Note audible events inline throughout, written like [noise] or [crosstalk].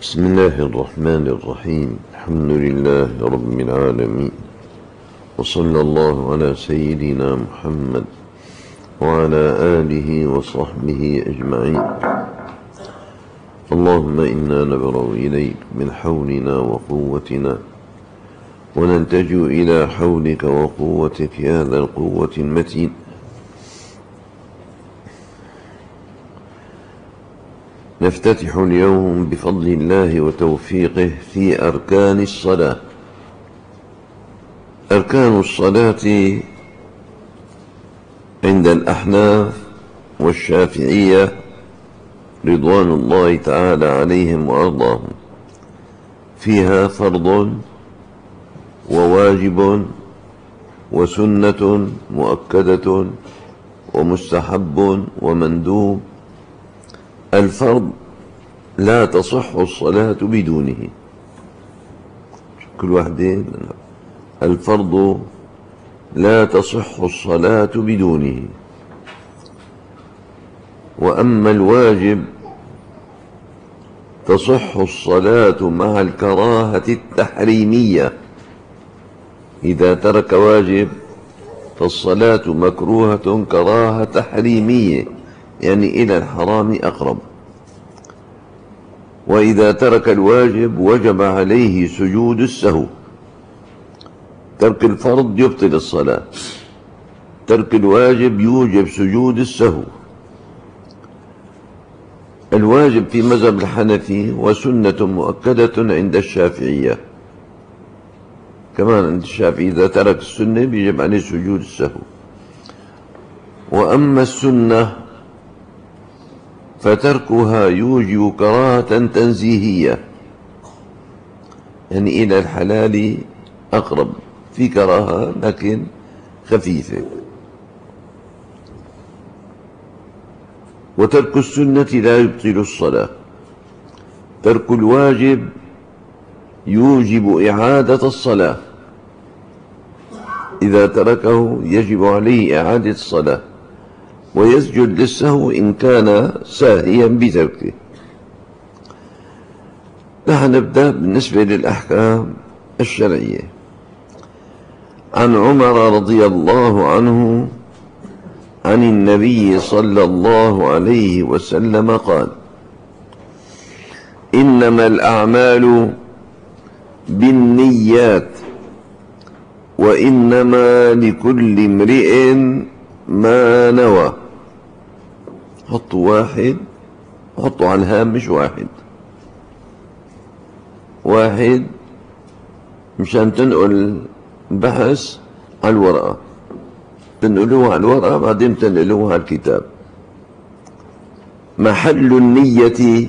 بسم الله الرحمن الرحيم. الحمد لله رب العالمين. وصلى الله على سيدنا محمد وعلى آله وصحبه أجمعين. اللهم إنا نبرأ إليك من حولنا وقوتنا ونلتجئ إلى حولك وقوتك يا ذا القوة المتين. نفتتح اليوم بفضل الله وتوفيقه في أركان الصلاة. أركان الصلاة عند الأحناف والشافعية رضوان الله تعالى عليهم وأرضاهم. فيها فرض وواجب وسنة مؤكدة ومستحب ومندوب الفرض لا تصح الصلاة بدونه. كل واحدين الفرض لا تصح الصلاة بدونه. وأما الواجب تصح الصلاة مع الكراهة التحريمية. إذا ترك واجب فالصلاة مكروهة كراهة تحريمية. يعني إلى الحرام أقرب. وإذا ترك الواجب وجب عليه سجود السهو. ترك الفرض يبطل الصلاة. ترك الواجب يوجب سجود السهو. الواجب في مذهب الحنفي وسنة مؤكدة عند الشافعية. كمان عند الشافعي إذا ترك السنة بيجب عليه سجود السهو. وأما السنة فتركها يوجب كراهة تنزيهية. يعني إلى الحلال أقرب في كراهة لكن خفيفة. وترك السنة لا يبطل الصلاة. ترك الواجب يوجب إعادة الصلاة. إذا تركه يجب عليه إعادة الصلاة. ويسجد للسهو إن كان ساهيا بتركه نحن نبدأ بالنسبة للأحكام الشرعية. عن عمر رضي الله عنه عن النبي صلى الله عليه وسلم قال إنما الأعمال بالنيات وإنما لكل امرئ ما نوى. حطوا واحد حطوا على الهامش واحد. واحد مشان تنقل بحث على الورقة. تنقلوها على الورقة بعدين تنقلوها على الكتاب. محل النية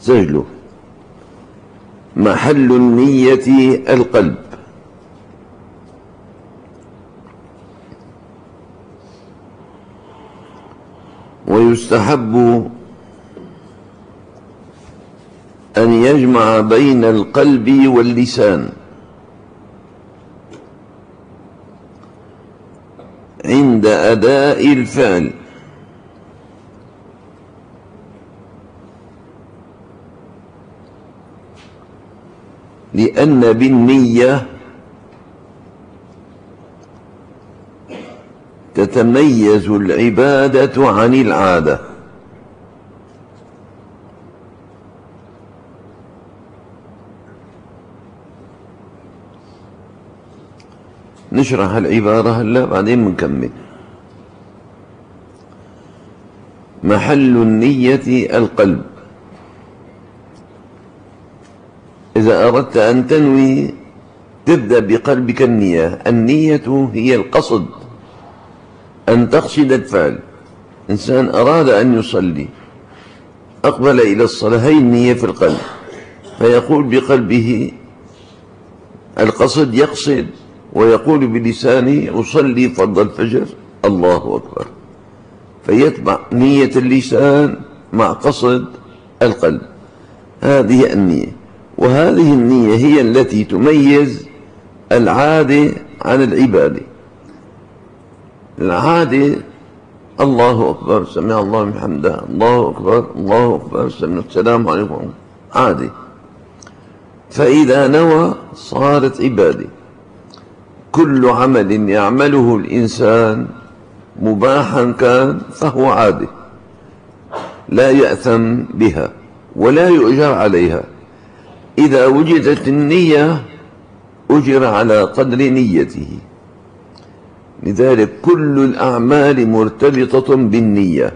سجلوا محل النية القلب. ويستحب أن يجمع بين القلب واللسان. عند أداء الفعل. لأن بالنية تتميز العبادة عن العادة. نشرح العبارة هلا بعدين بنكمل. محل النية القلب. إذا أردت أن تنوي تبدأ بقلبك النية. النية هي القصد. أن تقصد الفعل إنسان أراد أن يصلي أقبل إلى الصلاة هي النية في القلب فيقول بقلبه القصد يقصد ويقول بلسانه أصلي فرض الفجر الله أكبر. فيتبع نية اللسان مع قصد القلب. هذه النية. وهذه النية هي التي تميز العادة عن العبادة. العادة الله أكبر سمع الله من حمده. الله أكبر الله أكبر سمع السلام عليكم. عادة فإذا نوى صارت عبادة. كل عمل يعمله الإنسان مباحا كان فهو عادة لا يأثم بها ولا يؤجر عليها. إذا وجدت النية أجر على قدر نيته. لذلك كل الأعمال مرتبطة بالنية.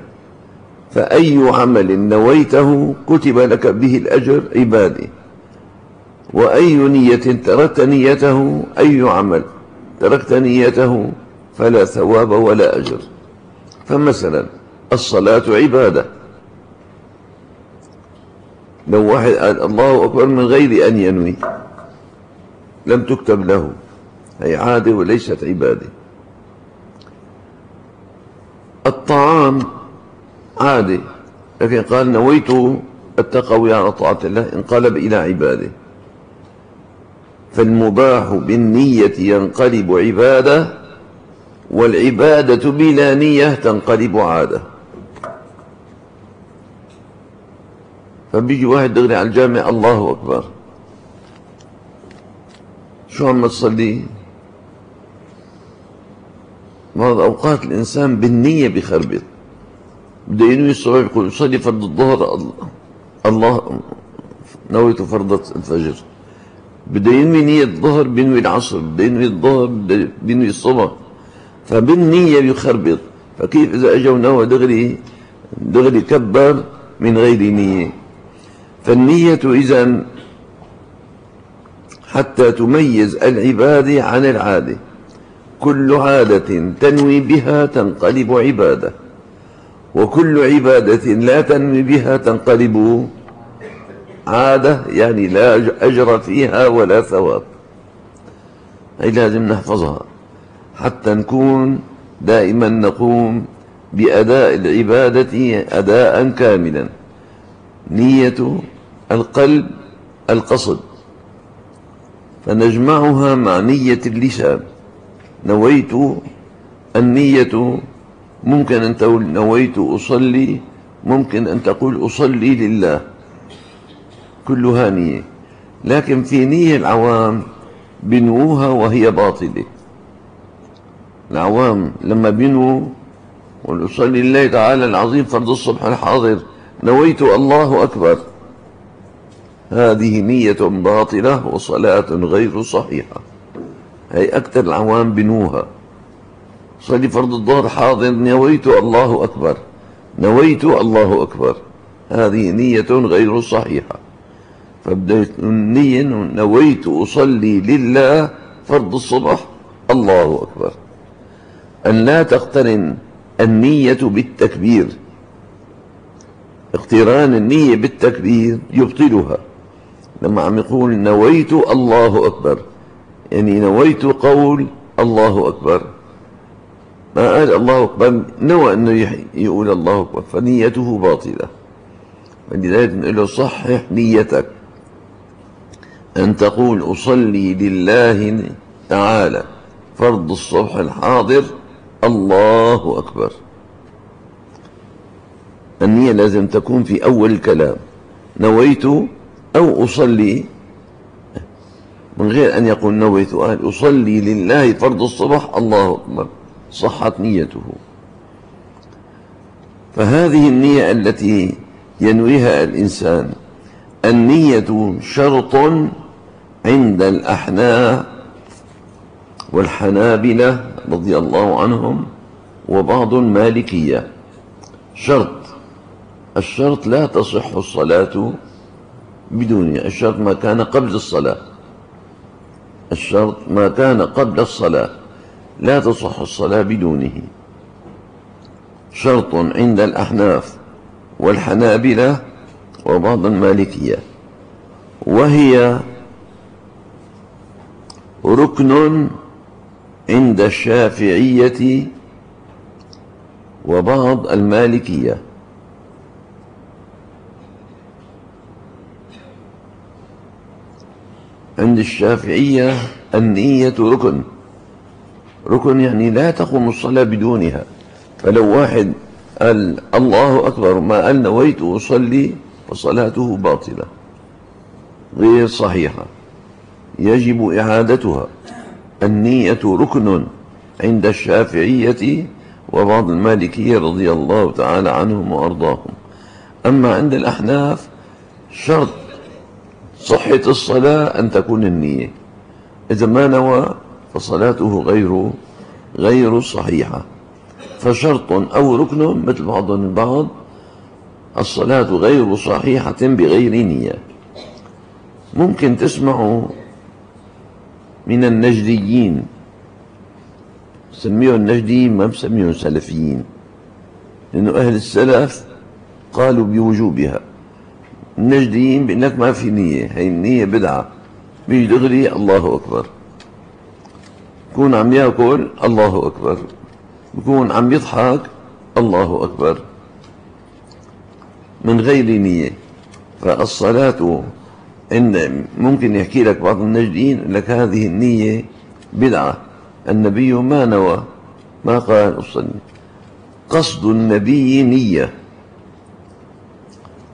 فأي عمل نويته كتب لك به الأجر عبادي. وأي نية تركت نيته أي عمل تركت نيته فلا ثواب ولا أجر. فمثلا الصلاة عبادة. لو واحد قال الله أكبر من غير أن ينوي لم تكتب له هي عادة وليست عبادة. الطعام عادة لكن قال نويت التقوي على طاعة الله انقلب إلى عبادة. فالمباح بالنية ينقلب عبادة والعبادة بلا نية تنقلب عادة. فبيجي واحد دغري على الجامع الله أكبر. شو عم تصلي؟ بعض أوقات الإنسان بالنية بخربط بده ينوي الصبح يقول يصلي فرض الظهر الله نويت فرض الفجر. بده ينوي نية الظهر بينوي العصر بده ينوي الظهر بينوي الصبح. فبالنية بيخربط. فكيف إذا أجا ونوى دغري دغري كبر من غير نية؟ فالنية إذا حتى تميز العبادة عن العادة. كل عادة تنوي بها تنقلب عبادة وكل عبادة لا تنوي بها تنقلب عادة يعني لا أجر فيها ولا ثواب. هي لازم نحفظها. حتى نكون دائما نقوم بأداء العبادة أداء كاملا. نية القلب القصد. فنجمعها مع نية اللسان. نويت النية ممكن أن تقول نويت أصلي ممكن أن تقول أصلي لله. كلها نية. لكن في نية العوام بنوها وهي باطلة. العوام لما بنوا ونصلي لله تعالى العظيم فرض الصبح الحاضر نويت الله أكبر. هذه نية باطلة وصلاة غير صحيحة. هي أكثر العوام بنوها. صلي فرض الظهر حاضر نويت الله أكبر. نويت الله أكبر. هذه نية غير صحيحة. فبدأت النية نويت أصلي لله فرض الصبح الله أكبر. أن لا تقترن النية بالتكبير. اقتران النية بالتكبير يبطلها. لما عم يقول نويت الله أكبر. يعني نويت قول الله أكبر. ما قال الله أكبر؟ نوى أنه يقول الله أكبر فنيته باطلة. فلذلك نقول له صحح نيتك. أن تقول أصلي لله تعالى فرض الصبح الحاضر الله أكبر. النية لازم تكون في أول الكلام. نويت أو أصلي من غير أن يقول نويت أن أصلي لله فرض الصبح الله أكبر. صحت نيته. فهذه النية التي ينويها الإنسان النية شرط عند الأحناف والحنابلة رضي الله عنهم وبعض المالكية. شرط. الشرط لا تصح الصلاة بدونه الشرط ما كان قبل الصلاة. الشرط ما كان قبل الصلاة. لا تصح الصلاة بدونه. شرط عند الأحناف والحنابلة وبعض المالكية. وهي ركن عند الشافعية وبعض المالكية. عند الشافعية النية ركن. ركن يعني لا تقوم الصلاة بدونها. فلو واحد قال الله أكبر ما قال نويت أصلي فصلاته باطلة. غير صحيحة. يجب إعادتها. النية ركن عند الشافعية وبعض المالكية رضي الله تعالى عنهم وأرضاهم. أما عند الأحناف شرط صحة الصلاة أن تكون النية. إذا ما نوى فصلاته غير غير صحيحة. فشرط أو ركن مثل بعضهم البعض الصلاة غير صحيحة بغير نية. ممكن تسمعوا من النجديين سميهم النجديين ما بسميهم سلفيين لأنه أهل السلف قالوا بوجوبها. النجديين بأنك ما في نية. هي النية بدعة. بيجي دغري؟ الله أكبر. يكون عم يأكل؟ الله أكبر. بكون عم يضحك؟ الله أكبر. من غير نية. فالصلاة إن ممكن يحكي لك بعض النجدين لك هذه النية بدعة. النبي ما نوى. ما قال أصلي. قصد النبي نية.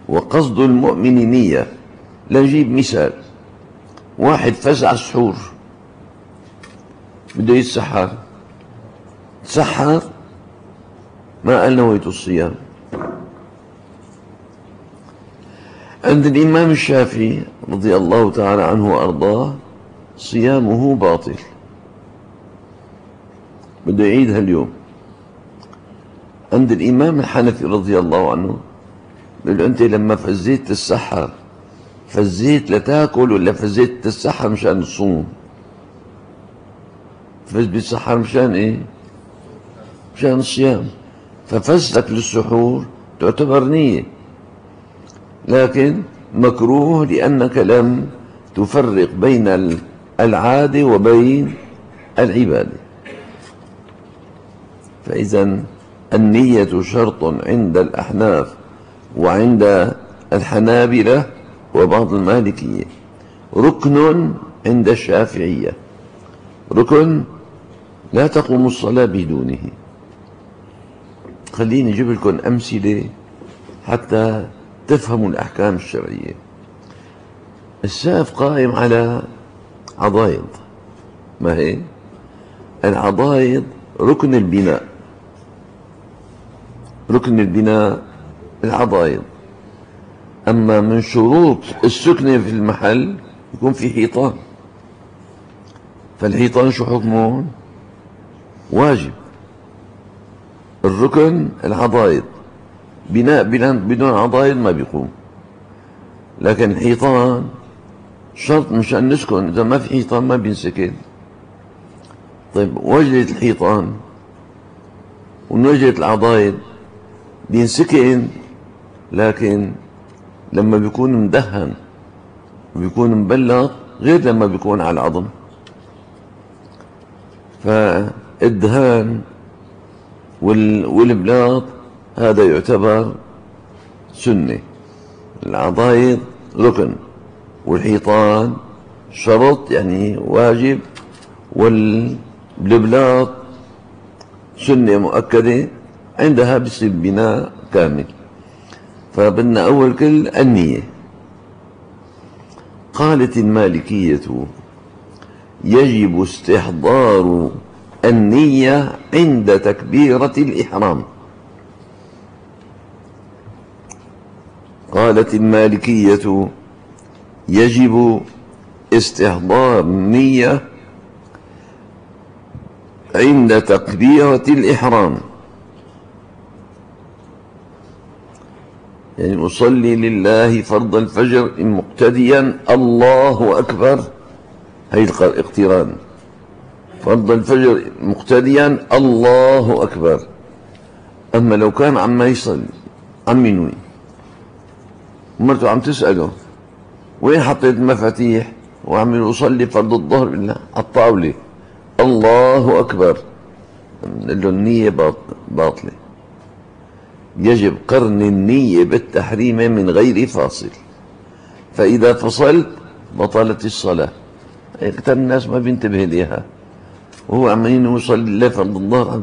وقصد المؤمن نية. لنجيب مثال. واحد فزع السحور. بده يتسحر. تسحر؟ ما قال نويت الصيام. عند الإمام الشافعي رضي الله تعالى عنه وأرضاه صيامه باطل. بده يعيدها اليوم. عند الإمام الحنفي رضي الله عنه أنت لما فزيت تتسحر فزيت لتاكل ولا فزيت تتسحر مشان تصوم. فز بيتسحر مشان إيه؟ مشان الصيام. ففزتك للسحور تعتبر نية. لكن مكروه لأنك لم تفرق بين العادة وبين العبادة. فإذا النية شرط عند الأحناف. وعند الحنابلة وبعض المالكية. ركن عند الشافعية. ركن لا تقوم الصلاة بدونه. خليني أجيب لكم أمثلة حتى تفهموا الأحكام الشرعية. السقف قائم على عضايض. ما هي؟ العضايض ركن البناء. ركن البناء العضايض. أما من شروط السكنة في المحل يكون في حيطان. فالحيطان شو حكمه؟ واجب. الركن العضايض. بناء بدون عضايض ما بيقوم. لكن الحيطان شرط مشان نسكن. إذا ما في حيطان ما بينسكن. طيب وجدت الحيطان ونوجدت العضايض بينسكن لكن لما بيكون مدهن وبيكون مبلط غير لما بيكون على العظم فالدهان والبلاط هذا يعتبر سنة. العضايض ركن والحيطان شرط يعني واجب والبلاط سنة مؤكدة عندها بصير بناء كامل. فبدنا أول كل النية. قالت المالكية يجب استحضار النية عند تكبيرة الإحرام. قالت المالكية يجب استحضار النية عند تكبيرة الإحرام. يعني أصلي لله فرض الفجر مقتديا. الله أكبر. هي الاقتران. فرض الفجر مقتديا. الله أكبر. أما لو كان عم يصلي عم ينوي. مرته عم تسأله وين حطيت المفاتيح وعم يصلي فرض الظهر على الطاولة. الله أكبر. له النية باطلة. يجب قرن النية بالتحريم من غير فاصل. فإذا فصلت بطلت الصلاة. أكثر الناس ما بينتبه لها وهو عمالين يوصل الله فرض الظهر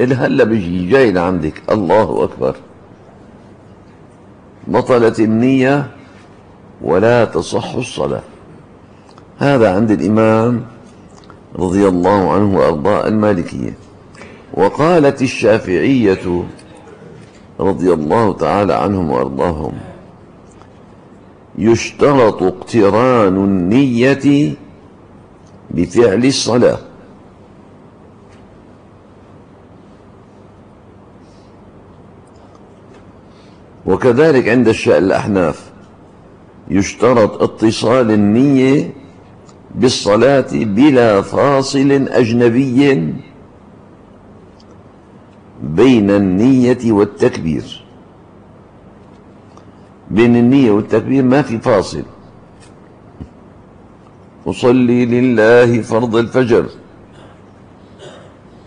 هلا بيجي جاي لعندك. الله أكبر. بطلت النية ولا تصح الصلاة. هذا عند الإمام رضي الله عنه وأرضاء المالكية. وقالت الشافعية رضي الله تعالى عنهم وأرضاهم. يشترط اقتران النية بفعل الصلاة. وكذلك عند الأحناف يشترط اتصال النية بالصلاة بلا فاصل أجنبي بين النية والتكبير. بين النية والتكبير ما في فاصل. أصلي لله فرض الفجر.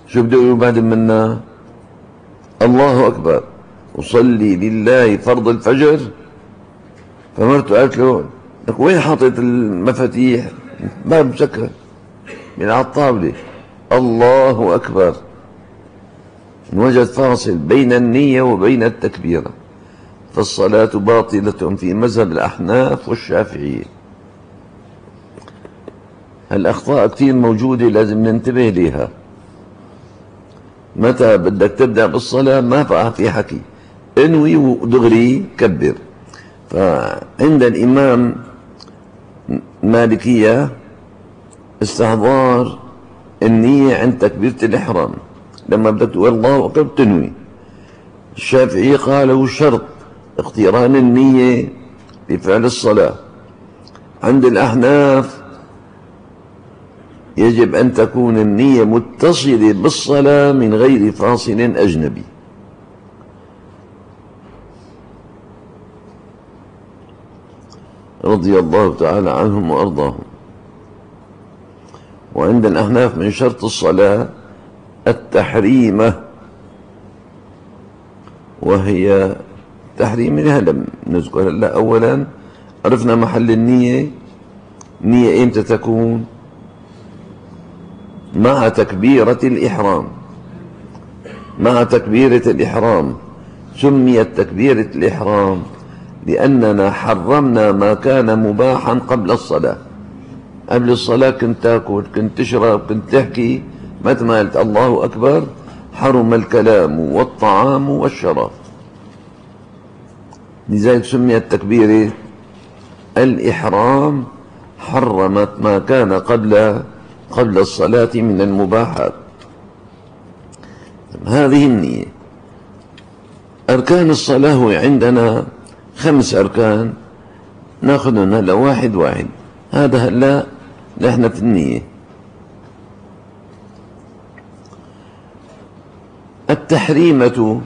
شو بده يقول بعد منا الله أكبر. أصلي لله فرض الفجر. فمرته قالت له لك وين حاطط المفاتيح؟ ما مسكر. من على الطاولة الله أكبر. وجد فاصل بين النية وبين التكبيرة فالصلاة باطلة في مذهب الأحناف والشافعية الأخطاء كثير موجودة لازم ننتبه لها متى بدك تبدأ بالصلاة؟ ما بقى في حكي. انوي ودغري كبر. فعند الإمام مالكية استحضار النية عند تكبيرة الإحرام. لما بدك تقول الله أكبر تنوي. الشافعي قالوا شرط اقتران النية بفعل الصلاة. عند الأحناف يجب أن تكون النية متصلة بالصلاة من غير فاصل أجنبي. رضي الله تعالى عنهم وأرضاهم. وعند الأحناف من شرط الصلاة التحريمة وهي تحريم لم نذكر هلا أولا عرفنا محل النية. النية إمتى تكون؟ مع تكبيرة الإحرام. مع تكبيرة الإحرام. سميت تكبيرة الإحرام لأننا حرمنا ما كان مباحا قبل الصلاة. قبل الصلاة كنت تاكل كنت تشرب كنت تحكي. متى ما قلت الله أكبر حرم الكلام والطعام والشراب. لذلك سميت تكبيرة الإحرام حرمت ما كان قبل قبل الصلاة من المباحات. هذه النية. أركان الصلاة عندنا خمس أركان ناخذهم هلا واحد. واحد هذا هلا نحن في النية. التحريمة.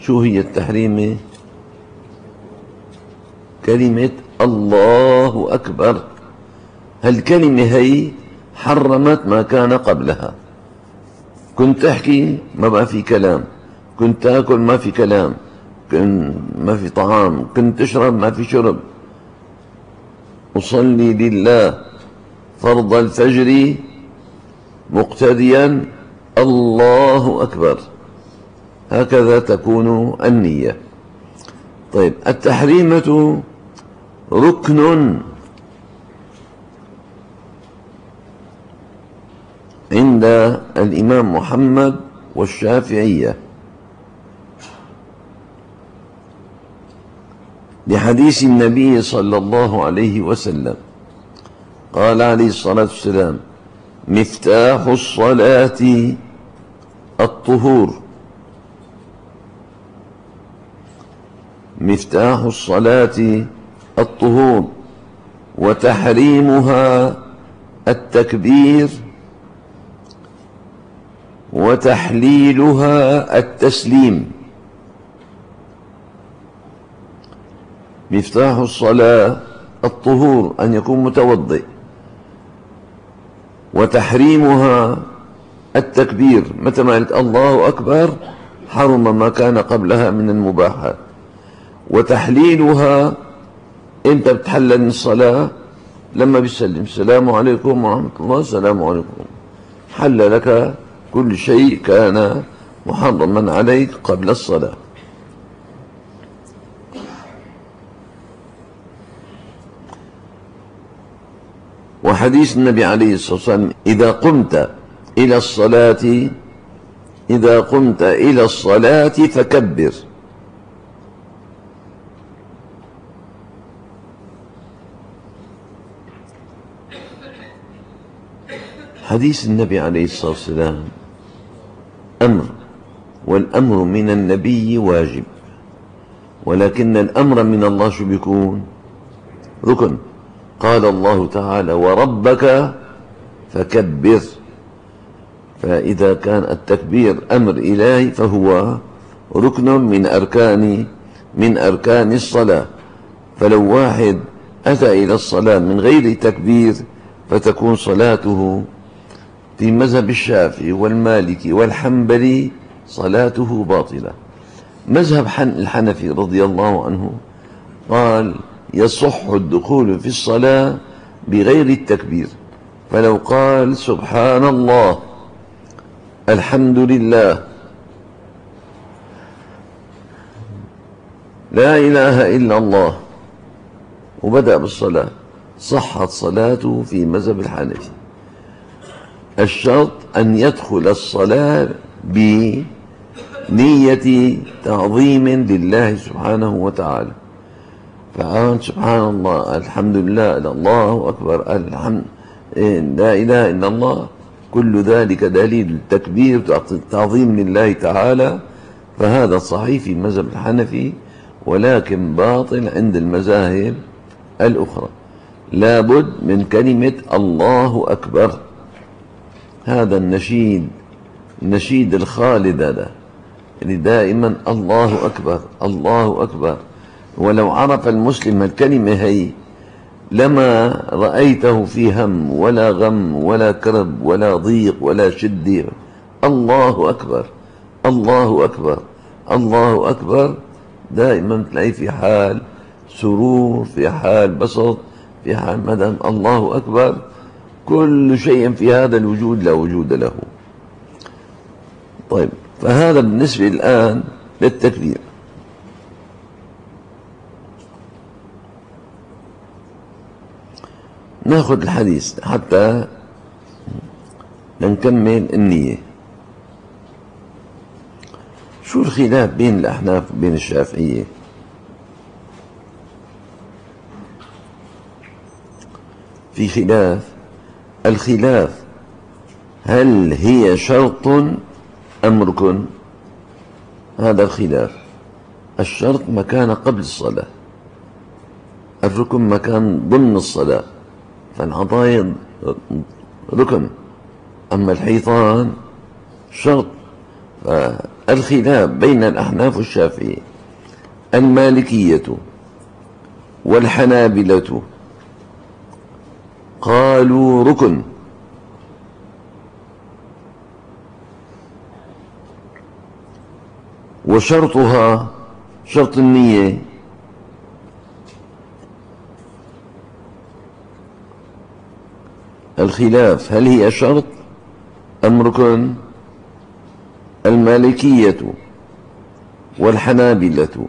شو هي التحريمة؟ كلمة الله أكبر. هالكلمة هي حرمت ما كان قبلها. كنت أحكي ما بقى في كلام. كنت تاكل ما في كلام. كنت ما في طعام. كنت تشرب ما في شرب. أصلي لله. فرض الفجر مقتديا الله أكبر. هكذا تكون النية. طيب التحريمة ركن. عند الإمام محمد والشافعية. لحديث النبي صلى الله عليه وسلم قال عليه الصلاة والسلام مفتاح الصلاة الطهور. مفتاح الصلاة الطهور وتحريمها التكبير وتحليلها التسليم. مفتاح الصلاة الطهور أن يكون متوضئ. وتحريمها التكبير. متى ما قلت الله أكبر حرم ما كان قبلها من المباحات وتحليلها أنت بتحلل من الصلاة لما بيسلم. السلام عليكم ورحمة الله. السلام عليكم. حل لك كل شيء كان محرما عليك قبل الصلاة. وحديث النبي عليه الصلاة والسلام إذا قمت إلى الصلاة إذا قمت إلى الصلاة فكبر. حديث النبي عليه الصلاة والسلام أمر والأمر من النبي واجب ولكن الأمر من الله شو بيكون ركن. قال الله تعالى وربك فكبر. فإذا كان التكبير أمر إلهي فهو ركن من أركان من أركان الصلاة. فلو واحد أتى إلى الصلاة من غير تكبير فتكون صلاته في مذهب الشافعي والمالكي والحنبلي صلاته باطلة. مذهب الحنفي رضي الله عنه قال يصح الدخول في الصلاة بغير التكبير. فلو قال سبحان الله الحمد لله لا إله إلا الله وبدأ بالصلاة صحت صلاته في مذهب الحنفي. الشرط أن يدخل الصلاة بنية تعظيم لله سبحانه وتعالى. فقال سبحان الله الحمد لله الله أكبر الحمد لا إله إلا الله. كل ذلك دليل التكبير تعظيم لله تعالى فهذا صحيح في مذهب الحنفي ولكن باطل عند المذاهب الأخرى. لابد من كلمة الله أكبر. هذا النشيد النشيد الخالد هذا اللي دائما الله أكبر الله أكبر. ولو عرف المسلم الكلمة هي لما رأيته في هم ولا غم ولا كرب ولا ضيق ولا شدة. الله أكبر. الله أكبر. الله أكبر. دائما تلاقيه في حال سرور في حال بسط في حال مدام. الله أكبر. كل شيء في هذا الوجود لا وجود له. طيب فهذا بالنسبة الآن للتكبير. ناخذ الحديث حتى نكمل النية. شو الخلاف بين الأحناف وبين الشافعية؟ في خلاف الخلاف هل هي شرط أم ركن؟ هذا الخلاف. الشرط مكان قبل الصلاة الركن مكان ضمن الصلاة. فالعضايد ركن. أما الحيطان شرط. فالخلاف بين الأحناف والشافعي المالكية والحنابلة قالوا ركن. وشرطها شرط النية الخلاف هل هي شرط أم ركن؟ المالكية والحنابلة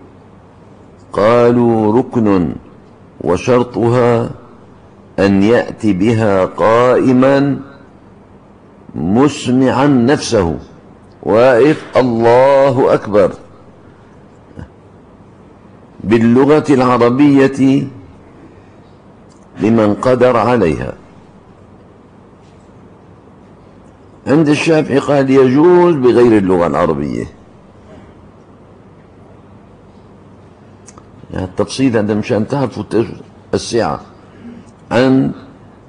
قالوا ركن وشرطها أن يأتي بها قائما مسمعا نفسه. واقف الله أكبر. باللغة العربية لمن قدر عليها. عند الشافعي قال يجوز بغير اللغة العربية. يعني التفصيل هذا مشان تعرفوا السعة عن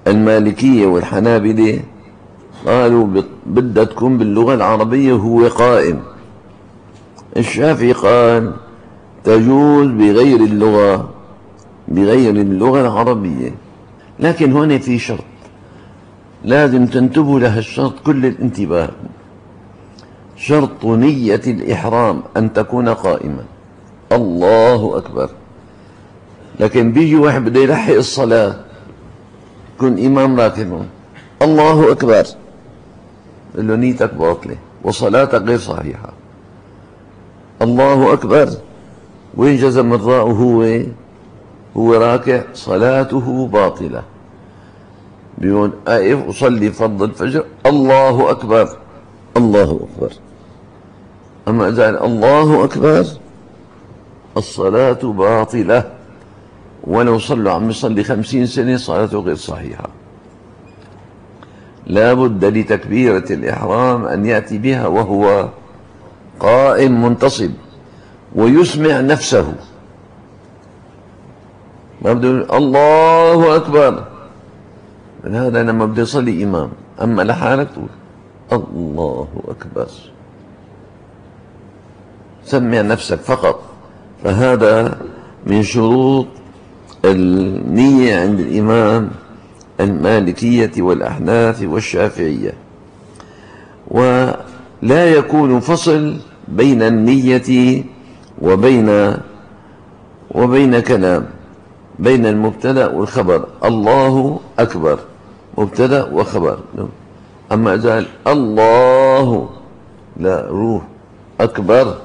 المالكية والحنابلة قالوا بدها تكون باللغة العربية هو قائم. الشافعي قال تجوز بغير اللغة بغير اللغة العربية. لكن هنا في شرط. لازم تنتبهوا لها الشرط كل الانتباه. شرط نية الإحرام أن تكون قائما. الله أكبر. لكن بيجي واحد بده يلحق الصلاة يكون إمام راكب الله أكبر. قال له نيتك باطلة وصلاتك غير صحيحة. الله أكبر. وين جزم الراء؟ هو. هو راكع. صلاته باطلة. بيقول أقف أصلي فرض الفجر الله أكبر الله أكبر. أما إذا الله أكبر الصلاة باطلة. ولو صلوا عم يصلي خمسين سنة صلاته غير صحيحة. لا بد لتكبيرة الإحرام أن يأتي بها وهو قائم منتصب ويسمع نفسه. ما بده الله أكبر. هذا لما بده يصلي إمام. أما لحالك تقول الله أكبر. سمع نفسك فقط. فهذا من شروط النية عند الإمام المالكية والأحناف والشافعية. ولا يكون فصل بين النية وبين وبين كلام بين المبتدأ والخبر. الله أكبر. مبتدأ وخبر. أما إذا الله لا روح أكبر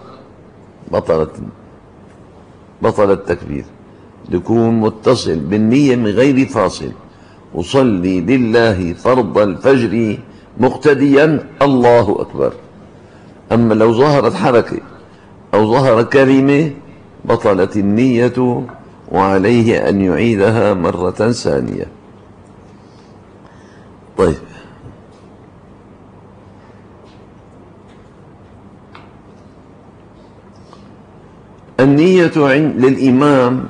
بطلت بطل التكبير. يكون متصل بالنية من غير فاصل. أصلي لله فرض الفجر مقتديا الله أكبر. أما لو ظهرت حركة أو ظهر كلمة بطلت النية وعليه أن يعيدها مرة ثانية. طيب. النية للإمام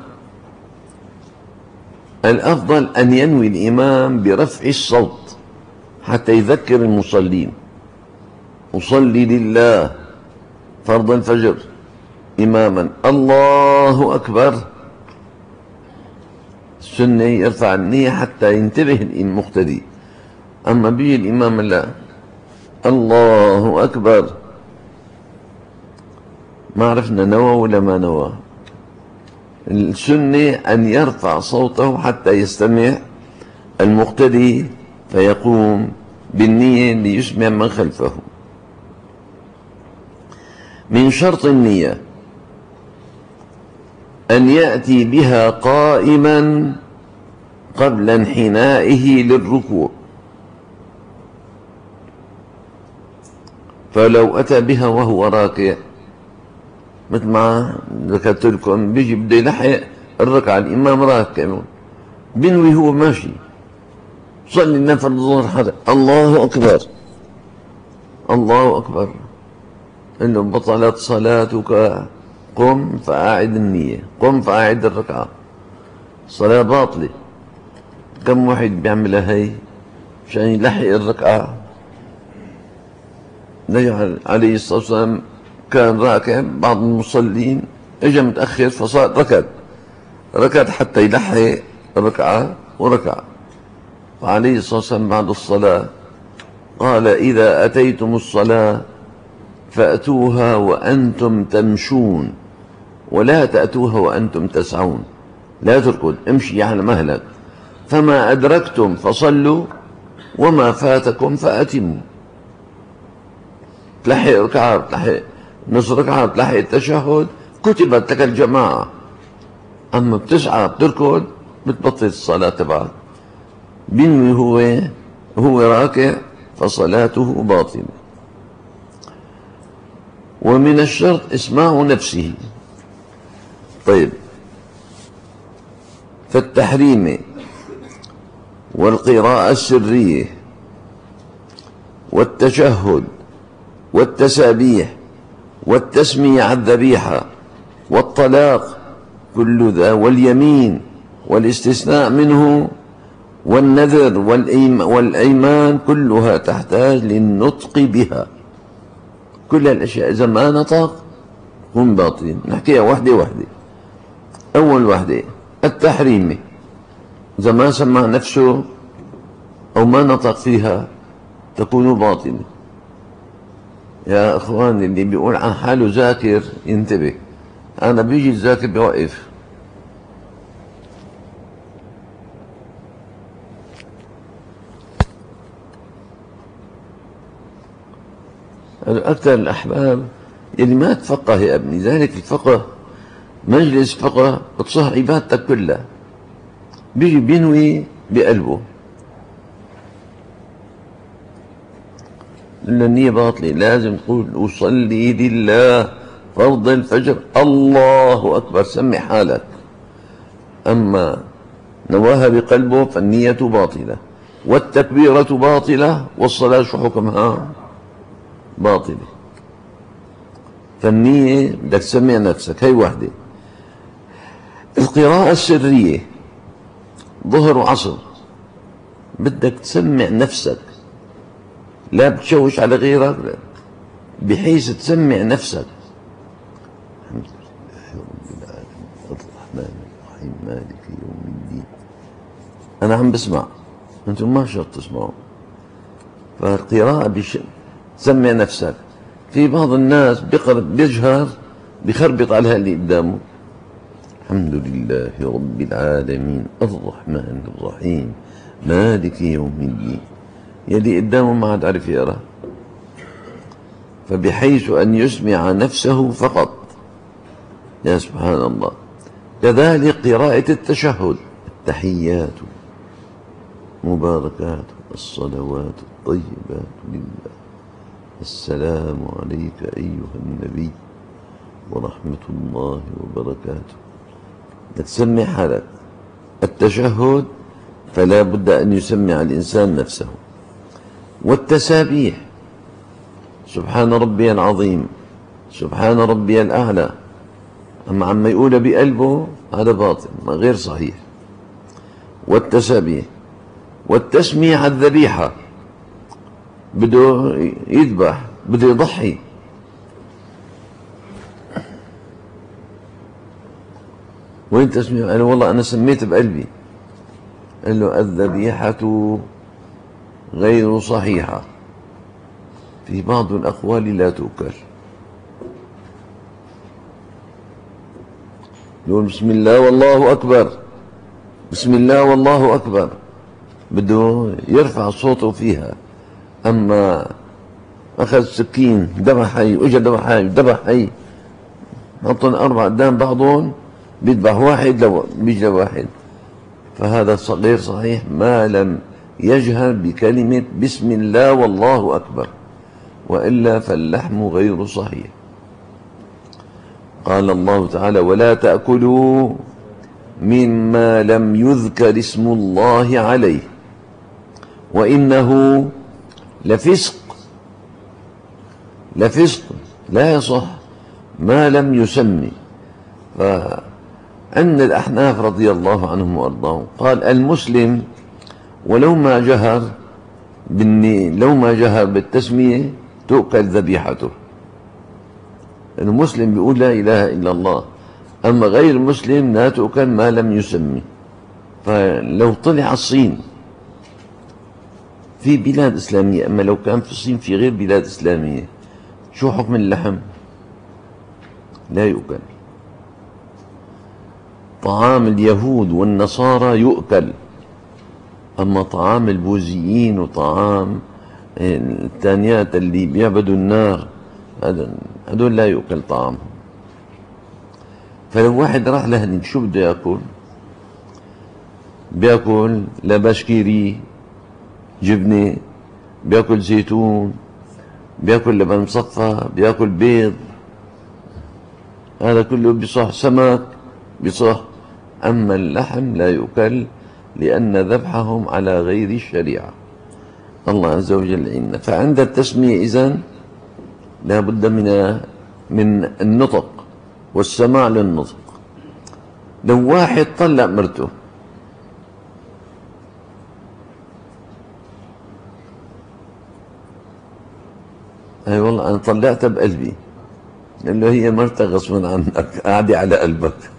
الأفضل أن ينوي الإمام برفع الصوت حتى يذكر المصلين. أصلي لله فرض الفجر إماما. الله أكبر. السنة يرفع النية حتى ينتبه المقتدي. أما بيجي الإمام لا. الله أكبر. ما عرفنا نوى ولا ما نوى. السنة أن يرفع صوته حتى يستمع المقتدي فيقوم بالنية ليسمع من خلفه. من شرط النية أن يأتي بها قائما قبل انحنائه للركوع. فلو أتى بها وهو راكع مثل ما ذكرت لكم بيجي بده يلحق الركعة الإمام راكع بنوي هو ماشي. صلي النفر الظهر حدا الله أكبر. الله أكبر. إنه بطلت صلاتك. قم فأعد النية. قم فأعد الركعة صلاة باطلة. كم واحد بيعملها هي؟ عشان يلحق الركعة نجعل عليه الصلاة والسلام كان راكع بعض المصلين اجى متأخر فصار ركض ركض حتى يلحق ركعة وركعة. وعليه الصلاة والسلام بعد الصلاة قال إذا أتيتم الصلاة فأتوها وأنتم تمشون ولا تأتوها وأنتم تسعون. لا تركض امشي على مهلك. فما أدركتم فصلوا وما فاتكم فأتموا. تلحق ركعة تلحق نص ركعة تلحق التشهد. كتبت لك الجماعة. أما بتسعى بتركض بتبطل الصلاة تبعك بينوي هو؟ هو راكع فصلاته باطلة. ومن الشرط إسماع نفسه. طيب. فالتحريم والقراءة السرية والتشهد والتسابيح والتسمية على الذبيحة والطلاق كل ذا واليمين والاستثناء منه والنذر والأيمان كلها تحتاج للنطق بها. كل الأشياء إذا ما نطق هم باطلين نحكيها وحدة وحدة. أول وحدة التحريم. إذا ما سمع نفسه أو ما نطق فيها تكون باطلة يا اخوان اللي بيقول عن حاله ذاكر ينتبه. أنا بيجي الذاكر بوقف. أكثر الأحباب اللي ما تفقه يا ابني. ذلك الفقه مجلس فقه بتصح عبادتك كلها. بيجي بينوي بقلبه. النية باطلة لازم تقول أصلي لله فرض الفجر. الله أكبر. سمي حالك. أما نواها بقلبه فالنية باطلة والتكبيرة باطلة والصلاة شو حكمها باطلة. فالنية بدك تسمع نفسك. هي وحدة. القراءة السرية ظهر وعصر. بدك تسمع نفسك. لا بتشوش على غيرك بحيث تسمع نفسك. الحمد لله رب العالمين. الرحمن الرحيم مالك يوم الدين. أنا عم بسمع. أنتم ما شرط تسمعوا فالقراءة بش... سمع نفسك. في بعض الناس بيقرأ بيجهر بخربط على اللي قدامه. الحمد لله رب العالمين. الرحمن الرحيم. مالك يوم الدين. يلي قدامه ما عاد عرف يقرأ. فبحيث أن يسمع نفسه فقط. يا سبحان الله كذلك قراءة التشهد. التحيات. مباركات. الصلوات الطيبات لله. السلام عليك أيها النبي. ورحمة الله وبركاته. تسمي حالك التشهد فلا بد أن يسمع الإنسان نفسه. والتسابيح. سبحان ربي العظيم سبحان ربي الأعلى. أما عما يقول بقلبه هذا باطل غير صحيح. والتسابيح والتسميع الذبيحة بده يذبح بده يضحي. وين تسميع قال والله أنا سميت بقلبي. قال له الذبيحة غير صحيحة. في بعض الأقوال لا تؤكل. يقول بسم الله والله أكبر. بسم الله والله أكبر. بده يرفع صوته فيها. أما أخذ سكين ذبح حي وإجا ذبح حي ذبح حي. حطن أربعة قدام بعضهم بيذبح واحد لو بيجي واحد فهذا غير صحيح. ما لم يجهر بكلمة بسم الله والله أكبر وإلا فاللحم غير صحيح. قال الله تعالى ولا تأكلوا مما لم يذكر اسم الله عليه وإنه لفسق لفسق لا يصح ما لم يسمي. فأن الأحناف رضي الله عنهم وأرضاهم قال المسلم ولو ما جهر لو ما جهر بالتسمية تؤكل ذبيحته. المسلم بيقول لا إله إلا الله. أما غير المسلم لا تؤكل ما لم يسمي. فلو طلع الصين في بلاد إسلامية أما لو كان في الصين في غير بلاد إسلامية شو حكم اللحم؟ لا يؤكل. طعام اليهود والنصارى يؤكل. أما طعام البوذيين وطعام الثانيات اللي بيعبدوا النار هذول لا يؤكل طعامهم. فلو واحد راح لهنيك شو بده يأكل؟ بيأكل لبشكيري جبنة بيأكل زيتون بيأكل لبن مصفى بيأكل بيض. هذا كله بصح سمك بصح أما اللحم لا يؤكل لأن ذبحهم على غير الشريعة. الله عز وجل عنا فعند التسمية إذن لا بد من من النطق والسماع للنطق. لو واحد طلع مرته. أي والله أنا طلعتها بقلبي. له هي مرتك غصبا عنك قاعدة على قلبك.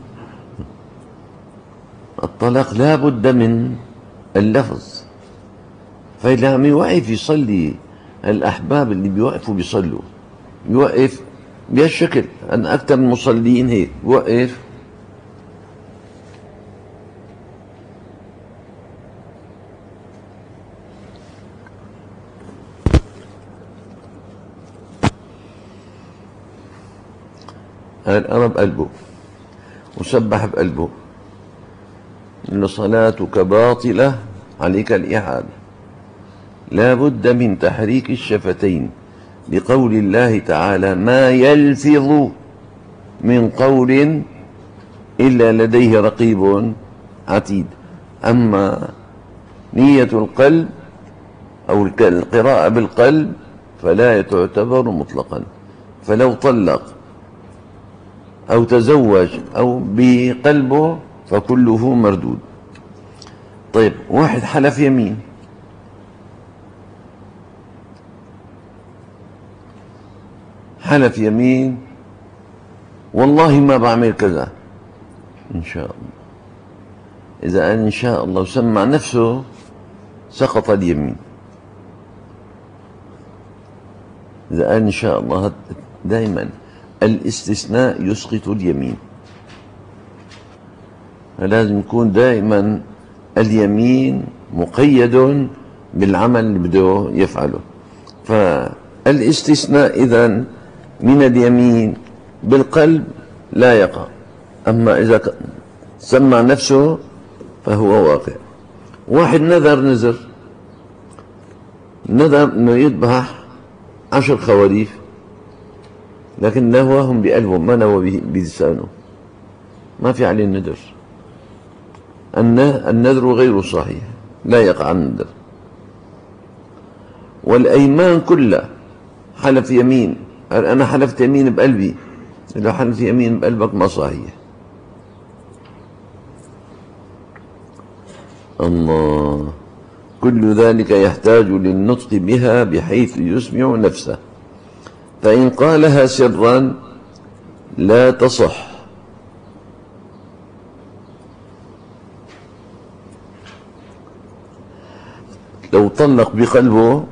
الطلاق لا بد من اللفظ. فإذا عم يوقف يصلي الأحباب اللي بيوقفوا بيصلوا بيوقف بهالشكل أنا أكثر المصلين هيك بوقف قال أنا بقلبه وسبح بقلبه. إن صلاتك باطلة عليك الإعادة لا بد من تحريك الشفتين لقول الله تعالى ما يلفظ من قول إلا لديه رقيب عتيد أما نية القلب أو القراءة بالقلب فلا تعتبر مطلقا. فلو طلق أو تزوج أو بقلبه فكله مردود. طيب واحد حلف يمين. حلف يمين. والله ما بعمل كذا. إن شاء الله. إذا قال إن شاء الله وسمع نفسه سقط اليمين. إذا قال إن شاء الله دائما الاستثناء يسقط اليمين. فلازم يكون دائما اليمين مقيد بالعمل اللي بده يفعله. فالاستثناء إذا من اليمين بالقلب لا يقع. أما إذا سمع نفسه فهو واقع. واحد نذر نذر. نذر إنه يذبح عشر خواريف لكن نواهم بقلبه ما نوى بلسانه. ما في عليه النذر النذر غير صحيح لا يقع النذر. والأيمان كلها حلف يمين أنا حلفت يمين بقلبي لو حلف يمين بقلبك ما صحيح. الله كل ذلك يحتاج للنطق بها بحيث يسمع نفسه. فإن قالها سرا لا تصح. لو طلق بقلبه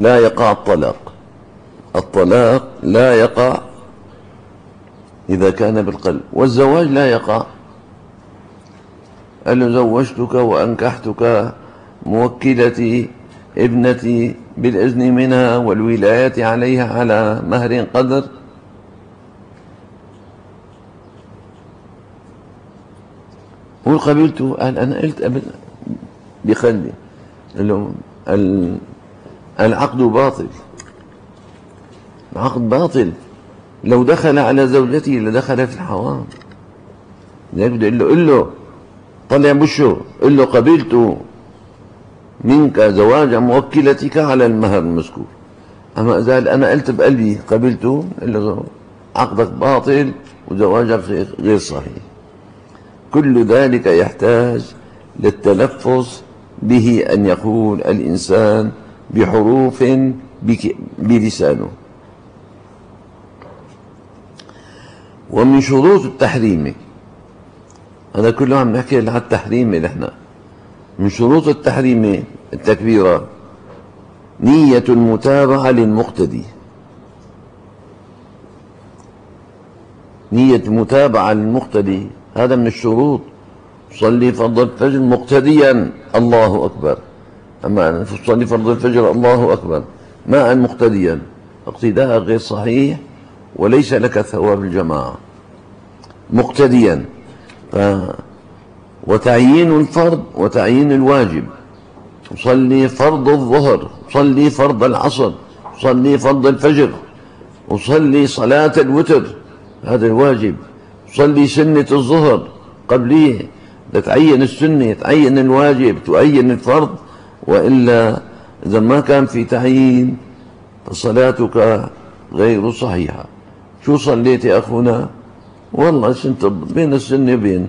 لا يقع الطلاق. الطلاق لا يقع إذا كان بالقلب والزواج لا يقع. قال له زوجتك وأنكحتك موكلتي ابنتي بالإذن منها والولاية عليها على مهر قدر؟ وقبلته قال أنا قلت بقلبي العقد باطل. العقد باطل. لو دخل على زوجته لدخل في الحرام. لذلك بده يقول له قل له طلع بشه قل له قبلت منك زواج موكلتك على المهر المذكور. أما إذا أنا قلت بقلبي قبلته قل له عقدك باطل وزواجك غير صحيح. كل ذلك يحتاج للتلفظ به أن يقول الإنسان بحروف بلسانه. ومن شروط التحريم. هذا كله عم نحكي على التحريم نحن. من شروط التحريم التكبيرة نية المتابعة للمقتدي. نية متابعة للمقتدي. هذا من الشروط. صلي فرض الفجر مقتديا. الله أكبر. أما صلي فرض الفجر الله أكبر. ما أن مقتديا؟ اقتداء غير صحيح وليس لك ثواب الجماعة. مقتديا. ف وتعيين الفرض وتعيين الواجب. صلي فرض الظهر صلي فرض العصر صلي فرض الفجر وصلي صلاة الوتر. هذا الواجب. صلي سنة الظهر قبليه تعين السنة تعين الواجب تعين الفرض وإلا إذا ما كان في تعيين فصلاتك غير صحيحة. شو صليت يا أخونا؟ والله كنت بين السنة بين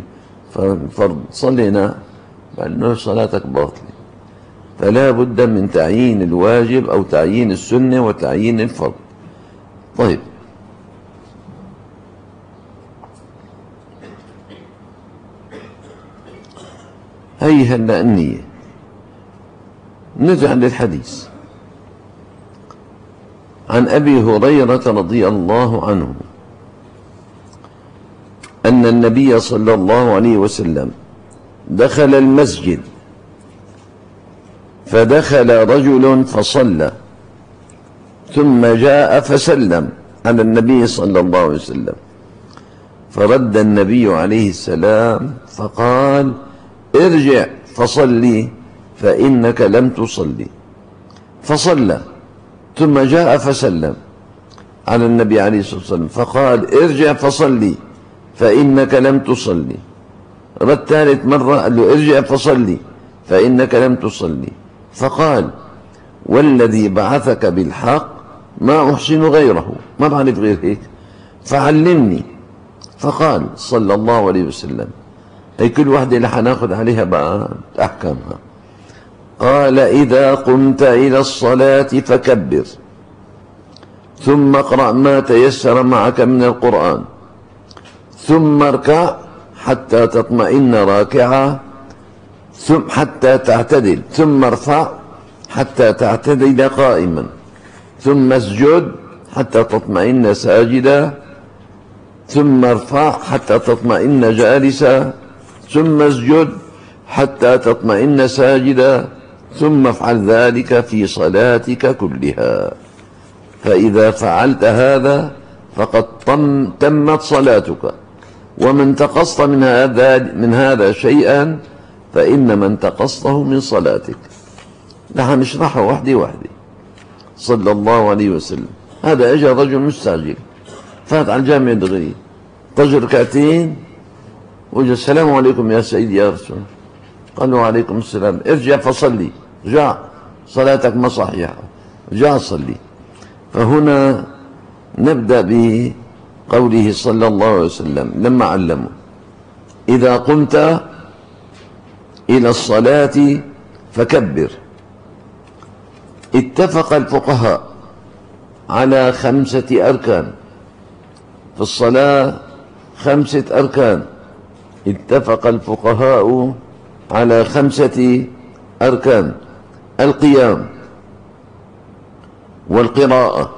فرض صلينا بأنه صلاتك باطلة. فلا بد من تعيين الواجب أو تعيين السنة وتعيين الفرض. طيب هي هلا النية. نرجع للحديث. عن أبي هريرة رضي الله عنه. أن النبي صلى الله عليه وسلم دخل المسجد. فدخل رجل فصلى. ثم جاء فسلم على النبي صلى الله عليه وسلم. فرد النبي عليه السلام فقال ارجع فصلي فإنك لم تصلي. فصلى ثم جاء فسلم على النبي عليه الصلاة والسلام فقال ارجع فصلي فإنك لم تصلي. رد ثالث مرة قال له ارجع فصلي فإنك لم تصلي. فقال والذي بعثك بالحق ما أحسن غيره. ما بعرف غير هيك. فعلمني. فقال صلى الله عليه وسلم هي كل واحدة اللي حناخذ عليها بقى. أحكامها قال إذا قمت إلى الصلاة فكبر. ثم اقرأ ما تيسر معك من القرآن. ثم اركع حتى تطمئن راكعا ثم حتى تعتدل. ثم ارفع حتى تعتدل قائما. ثم اسجد حتى تطمئن ساجدا. ثم ارفع حتى تطمئن جالسا. ثم اسجد حتى تطمئن ساجدا ثم افعل ذلك في صلاتك كلها. فإذا فعلت هذا فقد تمت صلاتك. ومن تقصت من هذا من هذا شيئا فإنما انتقصته من صلاتك. نحن نشرحه وحدي وحدي. صلى الله عليه وسلم. هذا اجى رجل مستعجل فات على الجامع الدغري طج ركعتين وجه السلام عليكم يا سيدي يا رسول. قال وعليكم السلام. ارجع فصلي. رجع صلاتك ما صحيحة. رجع صلي. فهنا نبدأ بقوله صلى الله عليه وسلم. لما علمه إذا قمت إلى الصلاة فكبر. اتفق الفقهاء على خمسة أركان. في الصلاة خمسة أركان. اتفق الفقهاء على خمسة أركان. القيام والقراءة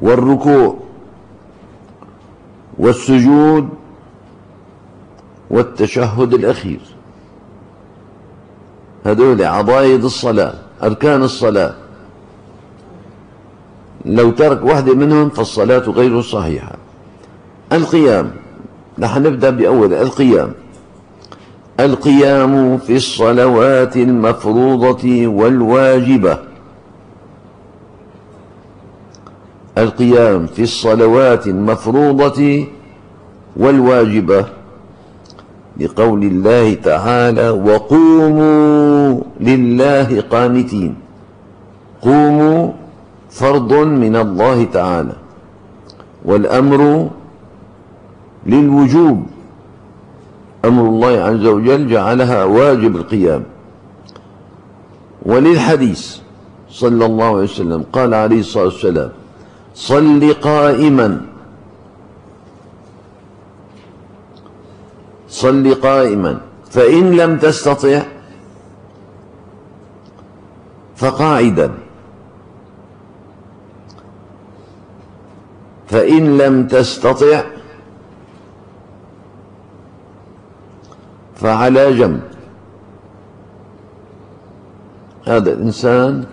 والركوع والسجود والتشهد الأخير. هذول عضايد الصلاة أركان الصلاة. لو ترك واحدة منهم فالصلاة غير صحيحة. القيام نحن نبدأ بأول القيام. القيام في الصلوات المفروضة والواجبة. القيام في الصلوات المفروضة والواجبة. لقول الله تعالى وقوموا لله قانتين قوموا فرض من الله تعالى. والأمر للوجوب. أمر الله عز وجل جعلها واجب القيام. وللحديث صلى الله عليه وسلم قال عليه الصلاة والسلام صل قائما. صل قائما. فإن لم تستطع فقاعدا. فإن لم تستطع فعلى جنب. هذا الإنسان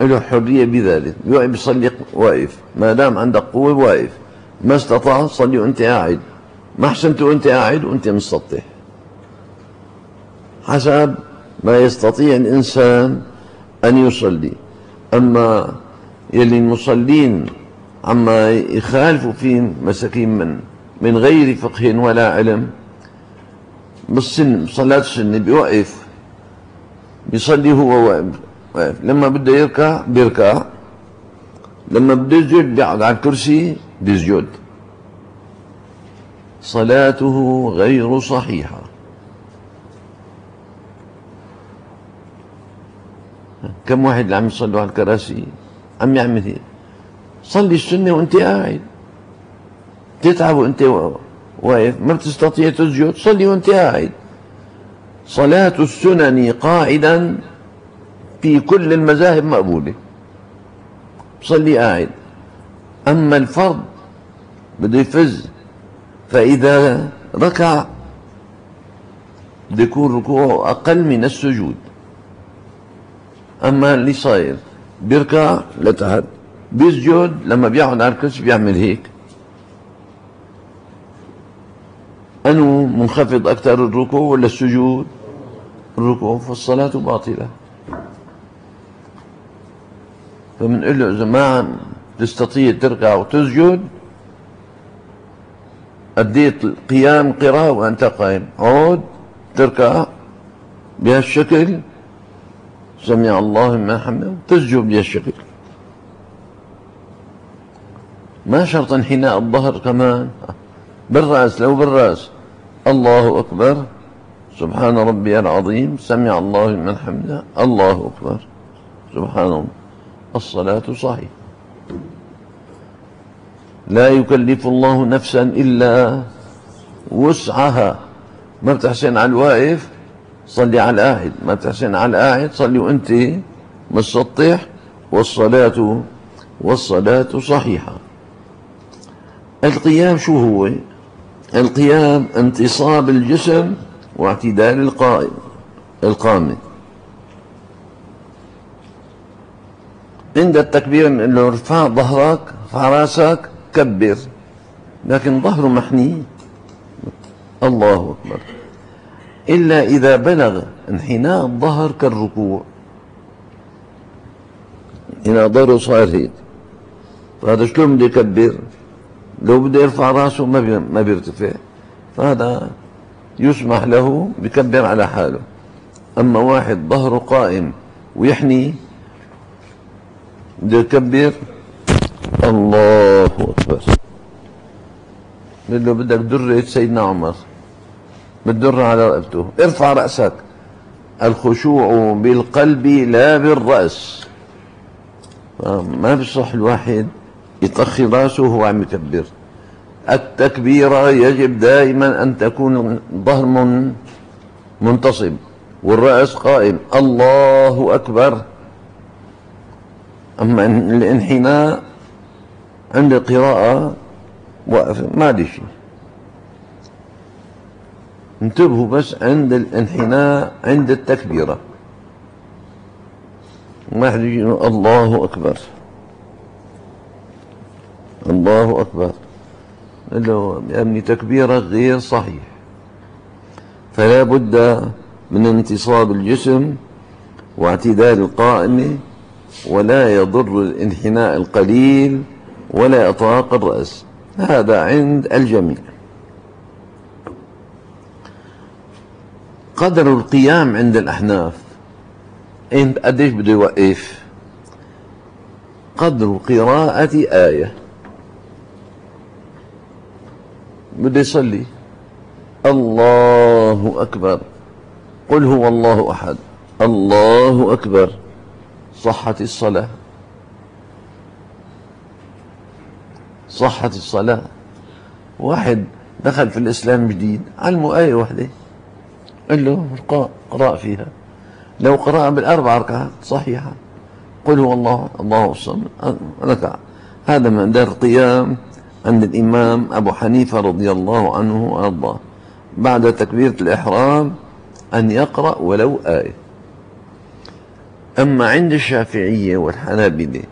له حرية بذلك. يصلي واقف. ما دام عندك قوة واقف. ما استطاع صلي وأنت قاعد. ما أحسنت وأنت قاعد وأنت مسطح حسب ما يستطيع الإنسان أن يصلي. أما يلي المصلين عما يخالفوا فيه مساكين من من غير فقه ولا علم بالسن صلاة السنة بيوقف بيصلي هو واقف. لما بده يركع بيركع. لما بده يسجد بيقعد على الكرسي بيسجد. صلاته غير صحيحة. كم واحد اللي عم يصلوا على الكراسي؟ عم يعمل هيك. صلي السنة وانت قاعد. تتعب وانت واقف. ما بتستطيع تسجد صلي وانت قاعد صلاة السنن قاعدا في كل المذاهب مقبولة. صلي قاعد. أما الفرض بده يفز فإذا ركع بده يكون ركوعه أقل من السجود. أما اللي صاير بيركع لتحت بيسجد لما بيقعد على الكرسي بيعمل هيك. أنو منخفض أكثر الركوع ولا السجود؟ الركوع فالصلاة باطلة. فبنقول له إذا ما تستطيع تركع وتسجد أديت القيام قراءة وأنت قائم. عود تركع بهالشكل. سمع الله ما حمده تسجد بهالشكل. ما شرط انحناء الظهر كمان. بالرأس لو بالرأس. الله أكبر. سبحان ربي العظيم. سمع الله من حمده. الله أكبر. سبحان الله الصلاة صحيحة لا يكلف الله نفسا إلا وسعها. ما بتحسن على الواقف؟ صلي على القاعد ما بتحسن على القاعد صلي وأنت مسطح والصلاة والصلاة صحيحة. القيام شو هو؟ القيام انتصاب الجسم واعتدال القائم القامة عند التكبير إنه ارفع ظهرك ارفع راسك كبر. لكن ظهره محني. الله أكبر. إلا إذا بلغ انحناء الظهر كالركوع. هنا ظهره صار هيك فهذا شلون بده يكبر؟ لو بده يرفع راسه ما ما بيرتفع. فهذا يسمح له بكبر على حاله. أما واحد ظهره قائم ويحني بده يكبر الله أكبر. بقول له بدك درة سيدنا عمر. بتدر على رقبته. ارفع رأسك. الخشوع بالقلب لا بالرأس. ما بصح الواحد يطخي راسه وهو عم يكبر التكبيرة يجب دائما أن تكون من منتصب والرأس قائم. الله أكبر. أما الانحناء عند القراءة واقف ما عندي شيء. انتبهوا بس عند الانحناء عند التكبيرة. ما حد يجي الله أكبر. الله أكبر. له يا ابني تكبيرة غير صحيح. فلا بد من انتصاب الجسم واعتدال القائمة ولا يضر الانحناء القليل ولا إطلاق الرأس. هذا عند الجميع. قدر القيام عند الأحناف. قديش بده يوقف قدر قراءة آية. بده يصلي. الله أكبر. قل هو الله أحد. الله أكبر. صحت الصلاة. صحت الصلاة. واحد دخل في الإسلام جديد. علمه آية واحدة. قال له قرأ فيها. لو قرأ بالأربع ركعات صحيحة. قل هو الله الله الصمد. ركع. هذا من در قيام. عند الإمام أبو حنيفة رضي الله عنه وأرضاه. بعد تكبيرة الإحرام أن يقرأ ولو آية. أما عند الشافعية والحنابلة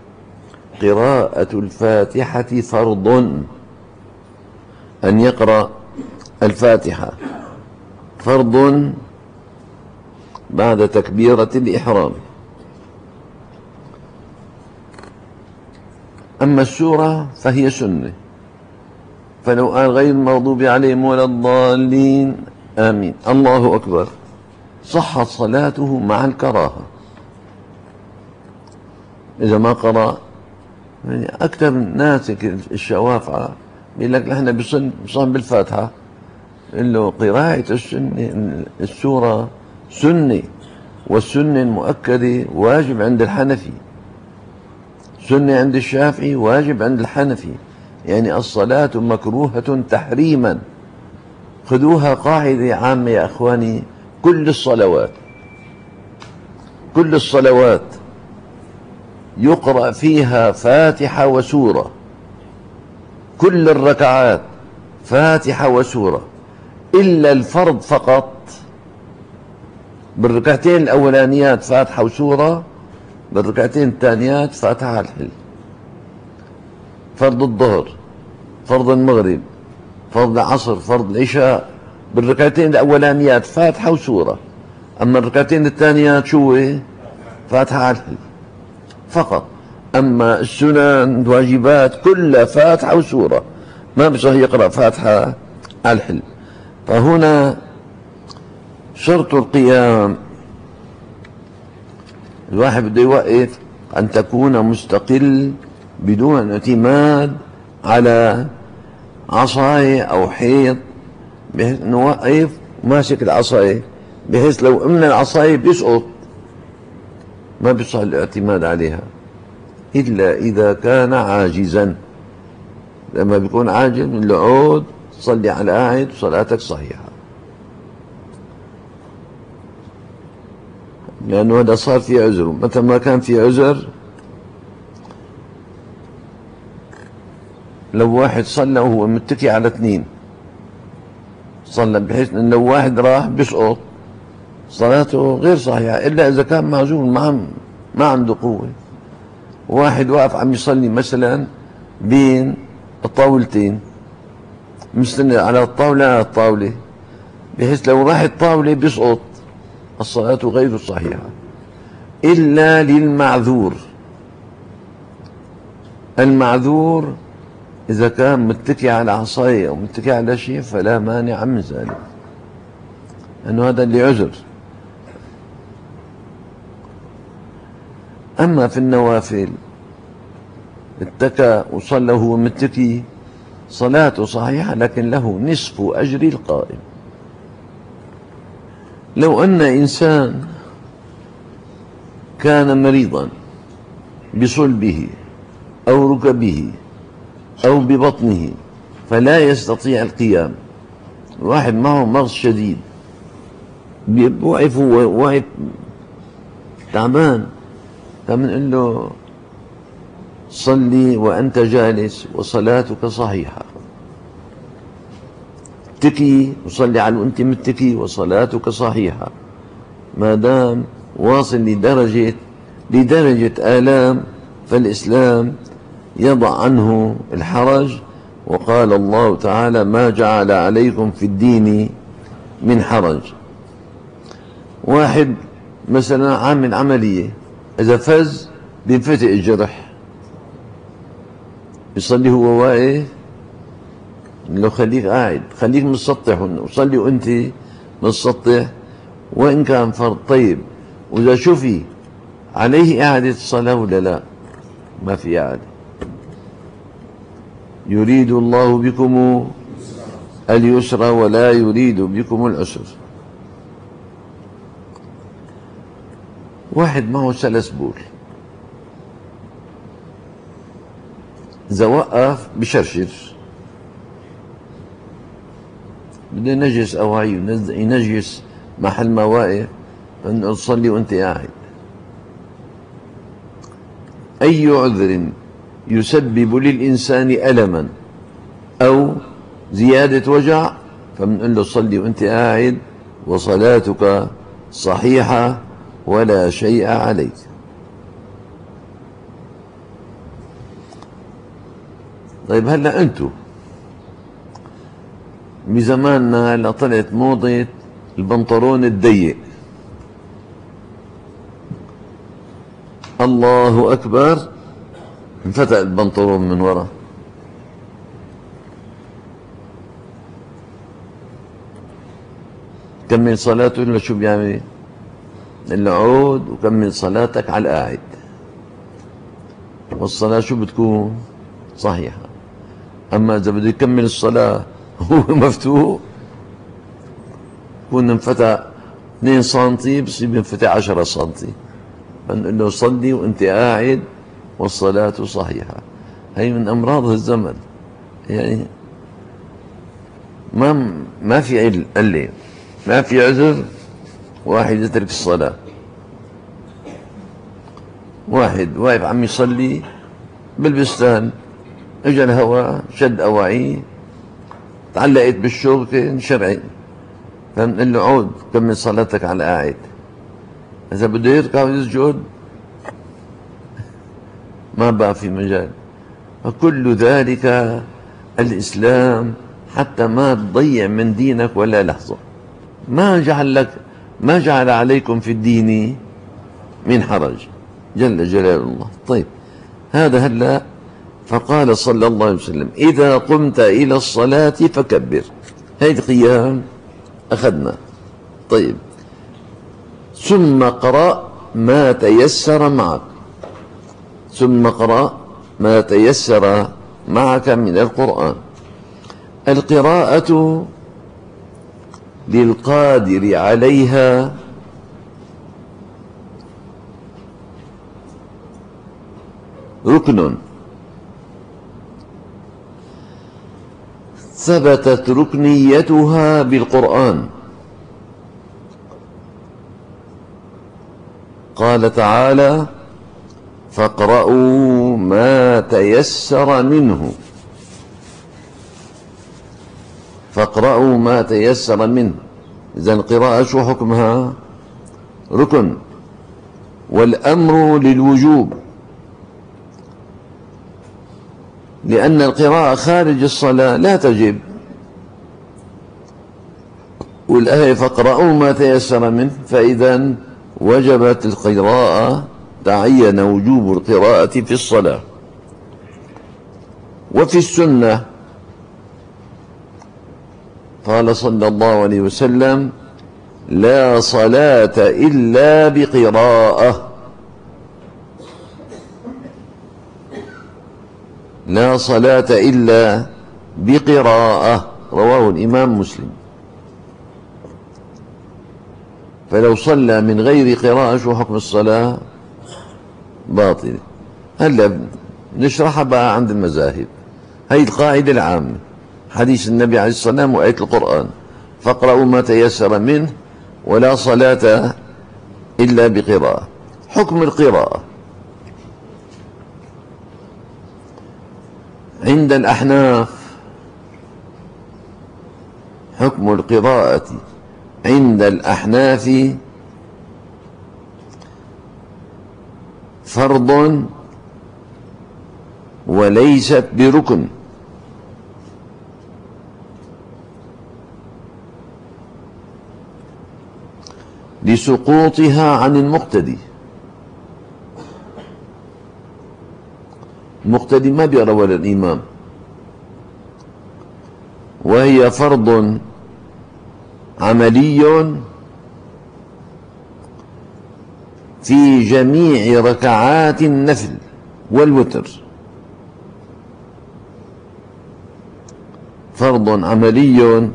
قراءة الفاتحة فرض. أن يقرأ الفاتحة فرض بعد تكبيرة الإحرام. أما السورة فهي سنة. فلو قال غير المغضوب عليهم ولا الضالين. آمين. الله أكبر. صحت صلاته مع الكراهة. إذا ما قرأ يعني أكثر الناس الشوافعة بيقول لك نحن بصن بالفاتحة له قراءة السنة السورة سنة والسنة المؤكدة واجب عند الحنفي. سنة عند الشافعي واجب عند الحنفي. يعني الصلاة مكروهة تحريما. خذوها قاعدة عامة يا أخواني كل الصلوات كل الصلوات. يقرأ فيها فاتحة وسورة. كل الركعات فاتحة وسورة. إلا الفرض فقط. بالركعتين الأولانيات فاتحة وسورة بالركعتين الثانيات فاتحة على الحل. فرض الظهر فرض المغرب فرض العصر فرض العشاء بالركعتين الأولانيات فاتحة وسورة. أما الركعتين الثانيات شو فاتحة على الحل فقط. أما السنن الواجبات كلها فاتحة وسورة. ما بصح يقرأ فاتحة على الحلم فهنا شرط القيام. الواحد بده يوقف أن تكون مستقل بدون اعتماد على عصاية أو حيط بحيث نوقف ماسك العصاية بحيث لو أمنا العصاية بيسقط. ما بيصح الاعتماد عليها. إلا إذا كان عاجزا. لما بيكون عاجز من العود صلي على قاعد صلاتك صحيحة. لأنه هذا صار في عذر متى ما كان في عذر لو واحد صلى وهو متكي على اثنين صلى بحيث إن لو واحد راح بيسقط صلاته غير صحيحة إلا إذا كان معزول ما ما عنده قوة. واحد واقف عم يصلي مثلا بين الطاولتين مستند على الطاولة على الطاولة بحيث لو راح الطاولة بيسقط الصلاة غير صحيحة. إلا للمعذور. المعذور إذا كان متكي على عصاية أو متكي على شيء فلا مانع من ذلك. أنه هذا اللي عذر. أما في النوافل اتكى وصلى وهو متكي صلاته صحيحة لكن له نصف أجر القائم. لو أن إنسان كان مريضا بصلبه أو ركبه أو ببطنه فلا يستطيع القيام. واحد معه مغص شديد. وقف وقف تعبان. فبنقول له صلي وأنت جالس وصلاتك صحيحة. اتكي وصلي على وأنت متكي وصلاتك صحيحة. ما دام واصل لدرجة لدرجة آلام فالإسلام يضع عنه الحرج وقال الله تعالى ما جعل عليكم في الدين من حرج. واحد مثلا عامل عملية إذا فز بينفتق الجرح. يصلي هو واقف. لو خليك قاعد خليك مسطح وصلي وأنت مسطح وإن كان فرض طيب وإذا شوفي عليه إعادة الصلاة ولا لا؟ ما في إعادة. يريد الله بكم اليسر ولا يريد بكم العسر. واحد معه سلسبول إذا وقف بشرشر. بده ينجس أواعي ينجس محل ما واقف أن تصلي وأنت قاعد. أي عذر يسبب للإنسان ألما أو زيادة وجع فبنقول له صلي وأنت قاعد وصلاتك صحيحة ولا شيء عليك. طيب هلا أنتو بزماننا هلا طلعت موضة البنطلون الضيق. الله أكبر. انفتح البنطلون من ورا. كمل صلاته ولا شو بيعمل العود وكمل صلاتك على القاعد. والصلاة شو بتكون؟ صحيحة. أما إذا بده يكمل الصلاة [laughs] هو مفتوح. يكون انفتح 2 سنتي بصير ينفتح 10 سنتي. فنقول له صلي وأنت قاعد. والصلاة صحيحة. هي من أمراض الزمن. يعني ما ما في علة ما في عذر واحد يترك الصلاة. واحد واقف عم يصلي بالبستان اجى الهواء شد اواعيه تعلقت بالشوكة انشرعت. فبنقول له عود كمل صلاتك على القاعد إذا بده يركع ويسجد ما بقى في مجال. فكل ذلك الإسلام حتى ما تضيع من دينك ولا لحظة. ما جعل لك ما جعل عليكم في الدين من حرج. جل جلال الله. طيب هذا هلا فقال صلى الله عليه وسلم إذا قمت إلى الصلاة فكبر. هذه القيام أخذنا. طيب ثم قرأ ما تيسر معك. ثم قرأ ما تيسر معك من القرآن. القراءة للقادر عليها ركن. ثبتت ركنيتها بالقرآن. قال تعالى فاقرأوا ما تيسر منه. فاقرأوا ما تيسر منه. إذا القراءة شو حكمها؟ ركن. والأمر للوجوب. لأن القراءة خارج الصلاة لا تجب. والآية فاقرأوا ما تيسر منه. فإذا وجبت القراءة تعين وجوب القراءة في الصلاة. وفي السنة قال صلى الله عليه وسلم لا صلاة إلا بقراءة. لا صلاة إلا بقراءة. رواه الإمام مسلم. فلو صلى من غير قراءة شو حكم الصلاة؟ باطلة هلا نشرحها بقى عند المذاهب. هي القاعدة العامة. حديث النبي عليه الصلاة والسلام وآية القرآن. فاقرأوا ما تيسر منه ولا صلاة إلا بقراءة. حكم القراءة. عند الأحناف حكم القراءة. عند الأحناف فرض وليست بركن. لسقوطها عن المقتدي. المقتدي ما بيقرا ولا الإمام. وهي فرض عملي في جميع ركعات النفل والوتر. فرض عملي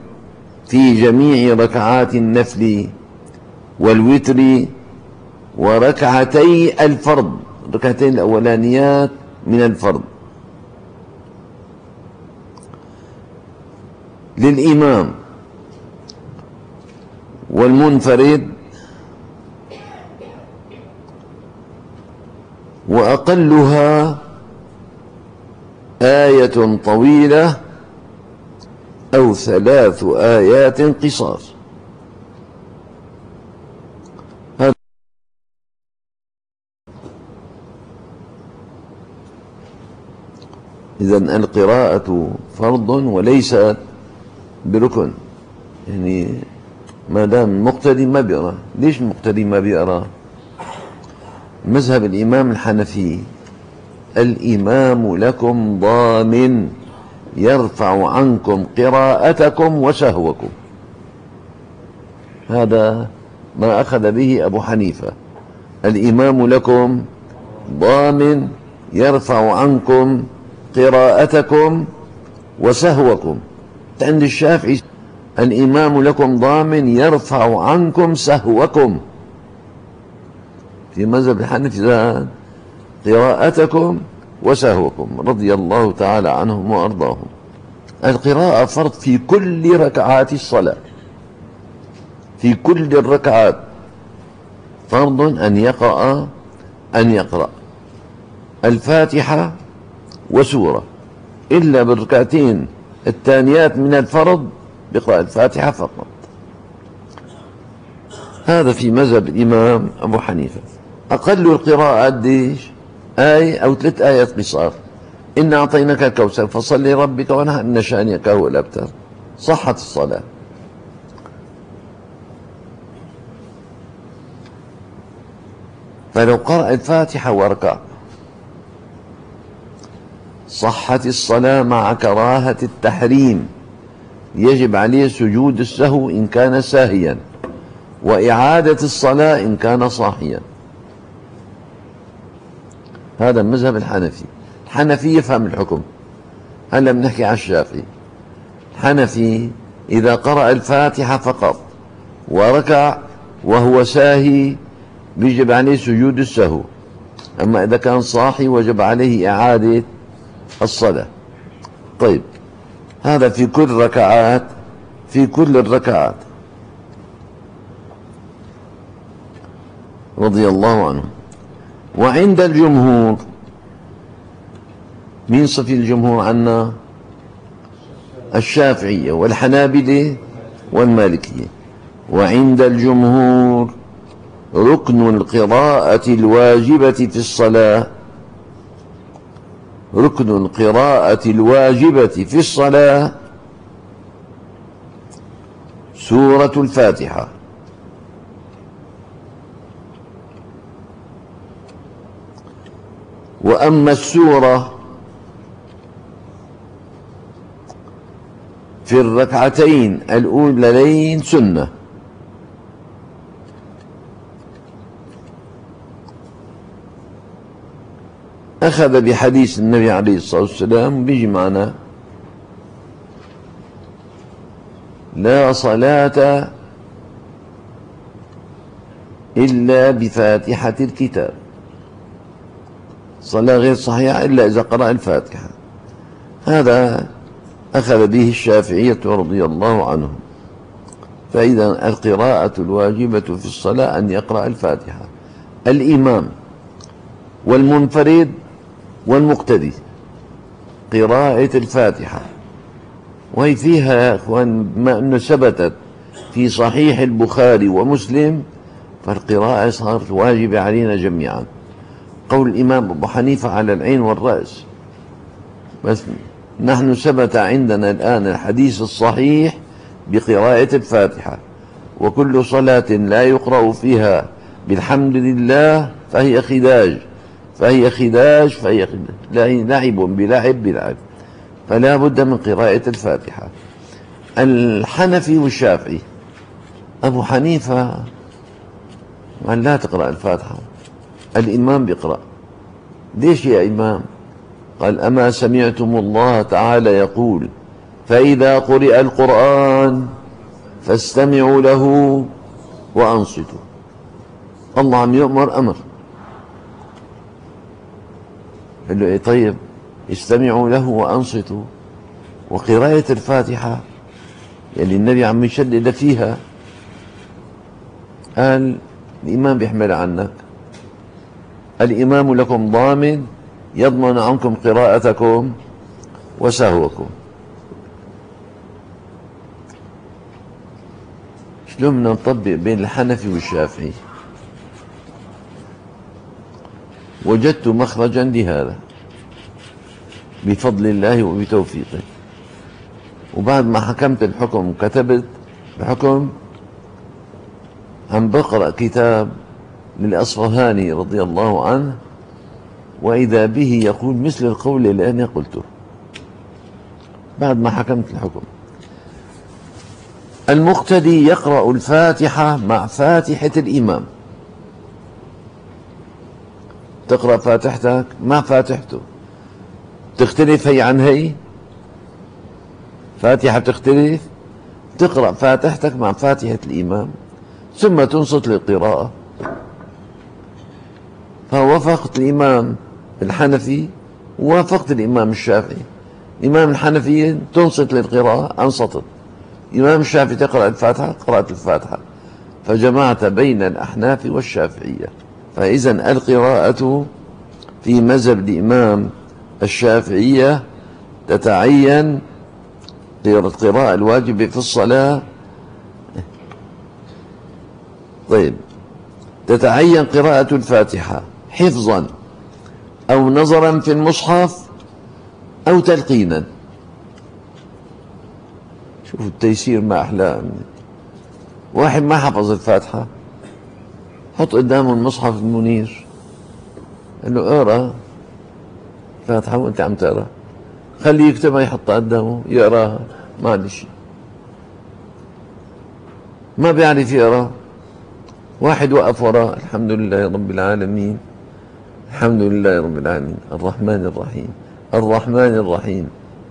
في جميع ركعات النفل والوتر وركعتي الفرض. ركعتين الأولانيات من الفرض. للإمام والمنفرد وأقلها آية طويلة أو ثلاث آيات قصار إذا القراءة فرض وليست بركن. يعني ما دام مقتدي ما بيقرا ليش المقتدي ما بيقرا مذهب الإمام الحنفي الإمام لكم ضامن يرفع عنكم قراءتكم وسهوكم هذا ما أخذ به أبو حنيفة. الإمام لكم ضامن يرفع عنكم قراءتكم وسهوكم عند الشافعي الإمام لكم ضامن يرفع عنكم سهوكم في مذهب الحنفي قراءتكم وسهوكم رضي الله تعالى عنهم وأرضاهم. القراءة فرض في كل ركعات الصلاة. في كل الركعات. فرض أن يقرأ أن يقرأ. الفاتحة وسورة. إلا بالركعتين الثانيات من الفرض بقراءة الفاتحة فقط. هذا في مذهب الإمام أبو حنيفة. أقل القراءة قديش آية أو ثلاث آيات قصار إن أعطيناك الكوثر فصل لربك وانهى إن شأنك هو الأبتر. صحت الصلاة. فلو قرأ الفاتحة وركع صحت الصلاة مع كراهة التحريم. يجب عليه سجود السهو إن كان ساهيا. وإعادة الصلاة إن كان صاحيا. هذا المذهب الحنفي. الحنفي يفهم الحكم. هلا بنحكي على الشافعي؟ الحنفي إذا قرأ الفاتحة فقط وركع وهو ساهي بيجب عليه سجود السهو. أما إذا كان صاحي وجب عليه إعادة الصلاة. طيب هذا في كل ركعات في كل الركعات. رضي الله عنه وعند الجمهور مين صفي الجمهور عنا؟ الشافعية والحنابلة والمالكية. وعند الجمهور ركن القراءة الواجبة في الصلاة. ركن القراءة الواجبة في الصلاة. سورة الفاتحة. وأما السورة في الركعتين الأولين سنة. أخذ بحديث النبي عليه الصلاة والسلام بيجي معنا لا صلاة إلا بفاتحة الكتاب. صلاة غير صحيحة إلا إذا قرأ الفاتحة. هذا أخذ به الشافعية رضي الله عنهم. فإذا القراءة الواجبة في الصلاة أن يقرأ الفاتحة. الإمام والمنفرد والمقتدي. قراءة الفاتحة. وهي فيها يا أخوان ما أنه ثبتت في صحيح البخاري ومسلم فالقراءة صارت واجبة علينا جميعا. قول الإمام أبو حنيفة على العين والرأس. بس نحن ثبت عندنا الآن الحديث الصحيح بقراءة الفاتحة وكل صلاة لا يقرأ فيها بالحمد لله فهي خداج فهي خداج فهي لعب بلعب بلعب. فلا بد من قراءة الفاتحة. الحنفي والشافعي. أبو حنيفة قال لا تقرأ الفاتحة؟ الإمام بيقرأ. ليش يا إمام؟ قال أما سمعتم الله تعالى يقول فإذا قرئ القرآن فاستمعوا له وأنصتوا. الله عم يؤمر أمر. قال له إيه طيب؟ استمعوا له وأنصتوا. وقراءة الفاتحة يلي النبي عم يشدد فيها. قال الإمام بيحمل عنك الإمام لكم ضامن يضمن عنكم قراءتكم وسهوكم. شلون بدنا نطبق بين الحنفي والشافعي؟ وجدت مخرجا لهذا بفضل الله وبتوفيقه. وبعد ما حكمت الحكم وكتبت بحكم عم بقرأ كتاب للأصفهاني رضي الله عنه وإذا به يقول مثل القول اللي أنا قلته. بعد ما حكمت الحكم. المقتدي يقرأ الفاتحة مع فاتحة الإمام. تقرأ فاتحتك مع فاتحته. تختلف هي عن هي؟ فاتحة بتختلف تقرأ فاتحتك مع فاتحة الإمام ثم تنصت للقراءة. فوافقت الإمام الحنفي ووافقت الإمام الشافعي. الإمام الحنفي تنصت للقراءة أنصتت الإمام الشافعي تقرأ الفاتحة قرأت الفاتحة. فجمعت بين الأحناف والشافعية. فإذا القراءة في مذهب الإمام الشافعية تتعين القراءة الواجبة في الصلاة. طيب. تتعين قراءة الفاتحة. حفظا أو نظرا في المصحف أو تلقينا. شوفوا التيسير ما أحلى واحد ما حفظ الفاتحة حط قدامه المصحف المنير. قال له اقرأ الفاتحة وأنت عم تقرأ. خليه يكتبها يحطها قدامه يقراها ما عندي شيء. ما بيعرف يقرأ. واحد وقف وراه الحمد لله رب العالمين. الحمد لله رب العالمين. الرحمن الرحيم. الرحمن الرحيم.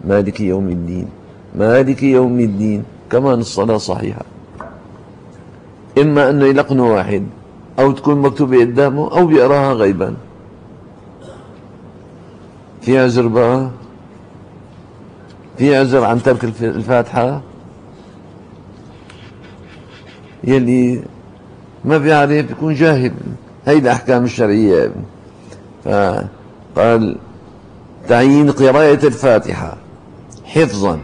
مالك يوم الدين. مالك يوم الدين. كمان الصلاة صحيحة. إما أنه يلقنه واحد أو تكون مكتوبة قدامه أو بيقراها غيبا. في عذر بقى؟ في عذر عن ترك الفاتحة؟ يلي ما بيعرف يكون جاهل. هي الأحكام الشرعية. فقال تعيين قراءة الفاتحة حفظا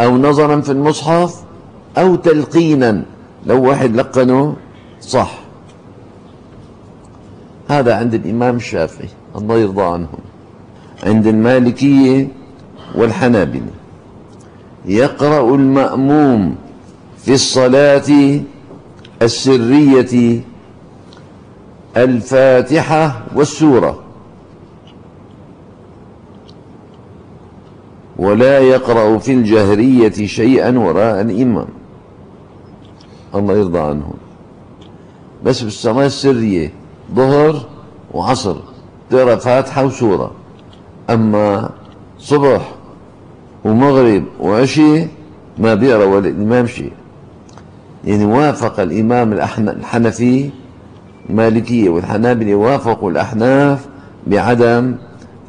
أو نظرا في المصحف أو تلقينا لو واحد لقنه صح. هذا عند الإمام الشافعي الله يرضى عنهم عند المالكية والحنابلة. يقرأ المأموم في الصلاة السرية الفاتحة والسورة. ولا يقرأ في الجهرية شيئا وراء الإمام. الله يرضى عنهم. بس بالصلاة السرية ظهر وعصر. تقرأ فاتحة وسورة. أما صبح ومغرب وعشي ما بيقرأ ولا الإمام شيء. يعني وافق الإمام الحنفي المالكية والحنابلة وافقوا الأحناف بعدم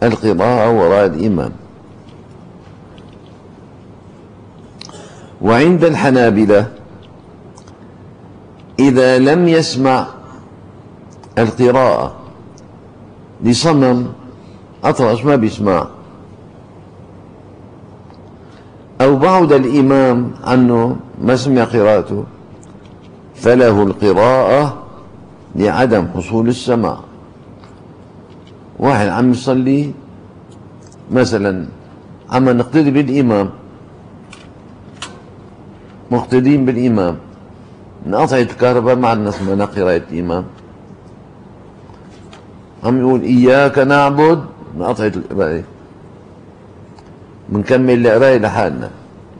القراءة وراء الإمام. وعند الحنابلة إذا لم يسمع القراءة لصمم أطرش ما بيسمع. أو بعد الإمام عنه ما سمع قراءته فله القراءة لعدم حصول السماع واحد عم يصلي مثلا عم نقتدي بالإمام. مقتدين بالإمام. انقطعت الكهرباء ما عندنا اسمها قراءة الإمام. عم يقول إياك نعبد انقطعت القراءة بنكمل القراية لحالنا.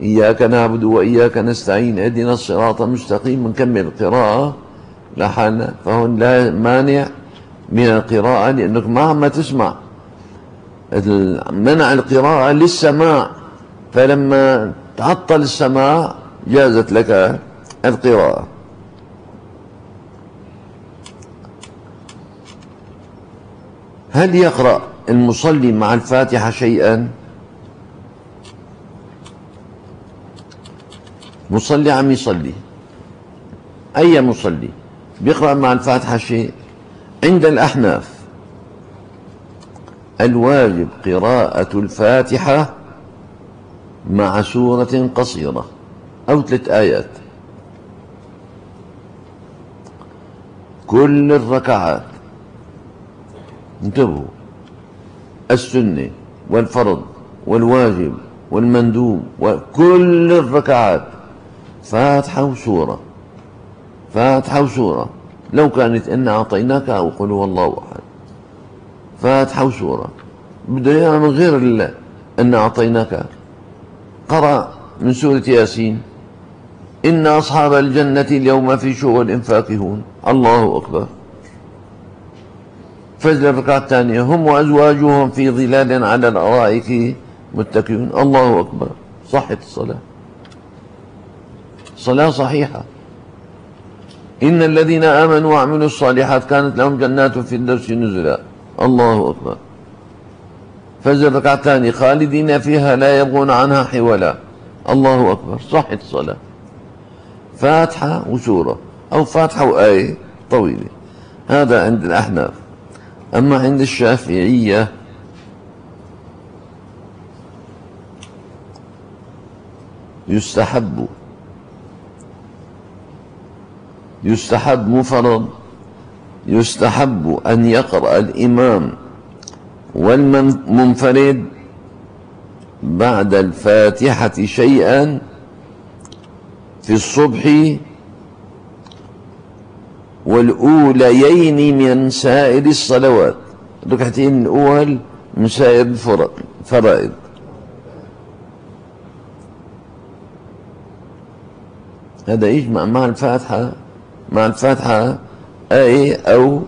إياك نعبد وإياك نستعين اهدنا الصراط المستقيم. بنكمل القراءة. لحالنا فهون لا مانع من القراءة لأنك ما عم تسمع منع القراءة للسماع. فلما تعطل السماع جازت لك القراءة. هل يقرأ المصلي مع الفاتحة شيئا؟ مصلي عم يصلي. أي مصلي؟ بيقرأ مع الفاتحة شيء. عند الأحناف. الواجب قراءة الفاتحة مع سورة قصيرة أو ثلاث آيات. كل الركعات. انتبهوا. السنة والفرض والواجب والمندوب وكل الركعات. فاتحة وسورة. فاتحة وسورة. لو كانت إنا أعطيناك أو قل هو الله أحد. فاتحة وسورة. بده من غير الله إنا أعطيناك. قرأ من سورة ياسين. إن أصحاب الجنة اليوم في شغل فاكهون. الله أكبر. فجر الركعة الثانية. هم وأزواجهم في ظلال على الأرائك متكئون. الله أكبر. صحت الصلاة. صلاة صحيحة. إن الذين آمنوا وعملوا الصالحات كانت لهم جنات في الدرس نزلا. الله أكبر. فجر الثانية خالدين فيها لا يبغون عنها حولا. الله أكبر. صحت الصلاة. فاتحة وسورة أو فاتحة وآية طويلة. هذا عند الأحناف. أما عند الشافعية يستحب يستحب مفرد يستحب أن يقرأ الإمام والمنفرد بعد الفاتحة شيئا في الصبح والأوليين من سائر الصلوات. الركعتين الأول من سائر الفرائض. هذا يجمع مع الفاتحة؟ مع الفاتحة آية أو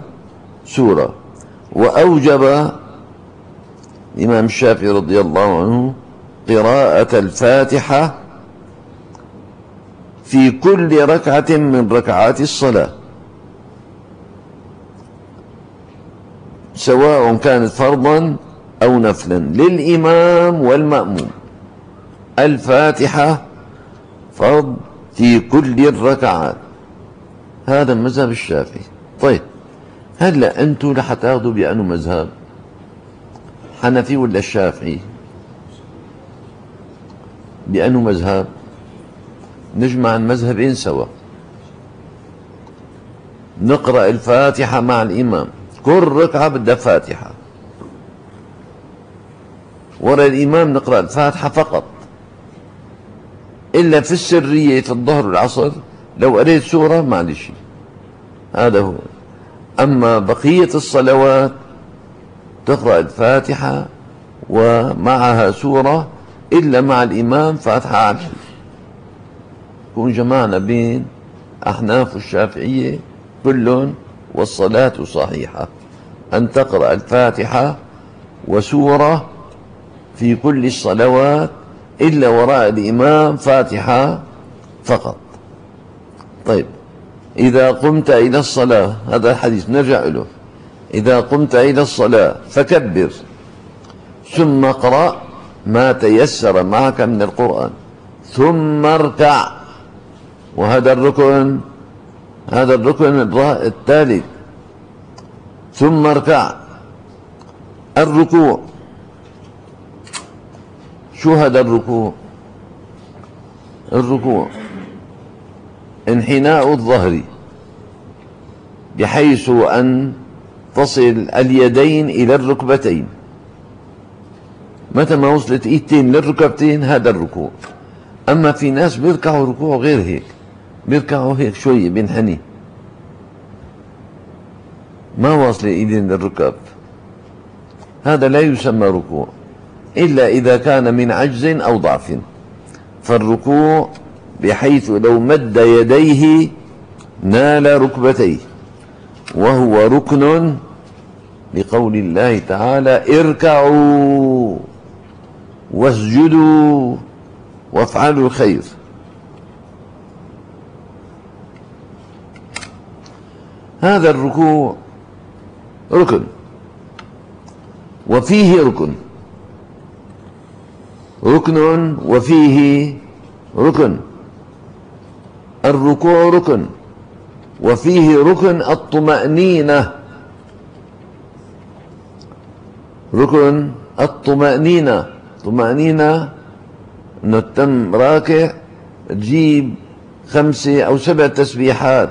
سورة. وأوجب الإمام الشافعي رضي الله عنه قراءة الفاتحة في كل ركعة من ركعات الصلاة. سواء كانت فرضا أو نفلا للإمام والمأموم. الفاتحة فرض في كل الركعات. هذا مذهب الشافعي. طيب هلا أنتم رح تاخذوا بأنه مذهب حنفي ولا الشافعي بأنه مذهب نجمع المذهبين سوا. نقرأ الفاتحة مع الإمام. كل ركعة بدها فاتحة. وراء الإمام نقرأ الفاتحة فقط. إلا في السرية في الظهر والعصر. لو قريت سورة معلش هذا هو. أما بقية الصلوات تقرأ الفاتحة ومعها سورة إلا مع الإمام فاتحة عشر كون جمعنا بين أحناف الشافعية كلهم والصلاة صحيحة. أن تقرأ الفاتحة وسورة في كل الصلوات إلا وراء الإمام فاتحة فقط. طيب. إذا قمت إلى الصلاة هذا الحديث نرجع له. إذا قمت إلى الصلاة فكبر. ثم اقرأ ما تيسر معك من القرآن. ثم اركع. وهذا الركن هذا الركن الثالث ثم اركع. الركوع. شو هذا الركوع؟ الركوع. انحناء الظهر بحيث أن تصل اليدين إلى الركبتين. متى ما وصلت إيدتين للركبتين هذا الركوع. أما في ناس بيركعوا ركوع غير هيك بيركعوا هيك شوية بينحني ما واصل إيدين للركب. هذا لا يسمى ركوع إلا إذا كان من عجز أو ضعف. فالركوع بحيث لو مد يديه نال ركبتيه. وهو ركن لقول الله تعالى اركعوا واسجدوا وافعلوا الخير. هذا الركوع ركن وفيه ركن. ركن وفيه ركن. الركوع ركن وفيه ركن الطمأنينة. ركن الطمأنينة. طمأنينة انه تم راكع تجيب خمسة أو سبع تسبيحات.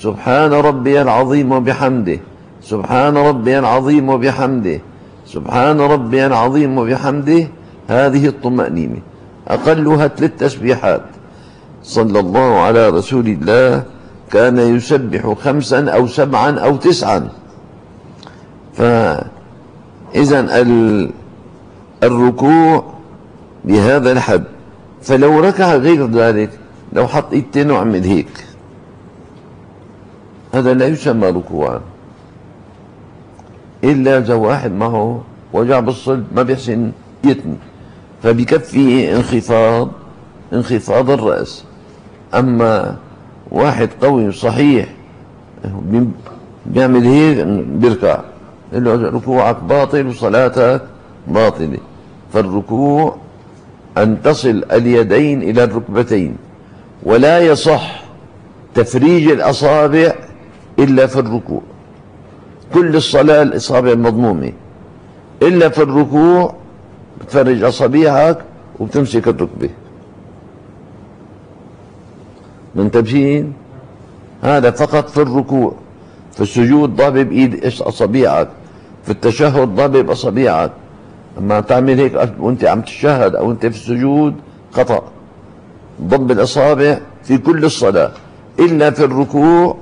سبحان ربي العظيم وبحمده. سبحان ربي العظيم وبحمده. سبحان ربي العظيم وبحمده. هذه الطمأنينة. أقلها ثلاث تسبيحات. صلى الله على رسول الله كان يسبح خمسا أو سبعا أو تسعا. فإذا الركوع بهذا الحد. فلو ركع غير ذلك لو حط إيدتين وعمل هيك. هذا لا يسمى ركوعا. إلا إذا واحد معه وجع بالصلب ما بيحسن يتني فبكفيه انخفاض انخفاض الرأس. أما واحد قوي صحيح بيعمل هيك بيركع ركوعك باطل وصلاتك باطلة فالركوع أن تصل اليدين إلى الركبتين ولا يصح تفريج الأصابع إلا في الركوع. كل الصلاة الإصابع مضمومة إلا في الركوع بتفرج أصابيعك وبتمسك الركبة. منتبهين هذا فقط في الركوع في السجود ضابب بإيد أصابيعك في التشهد ضابب بأصابيعك أما تعمل هيك وأنت عم تشهد أو أنت في السجود خطأ. ضب الأصابع في كل الصلاة إلا في الركوع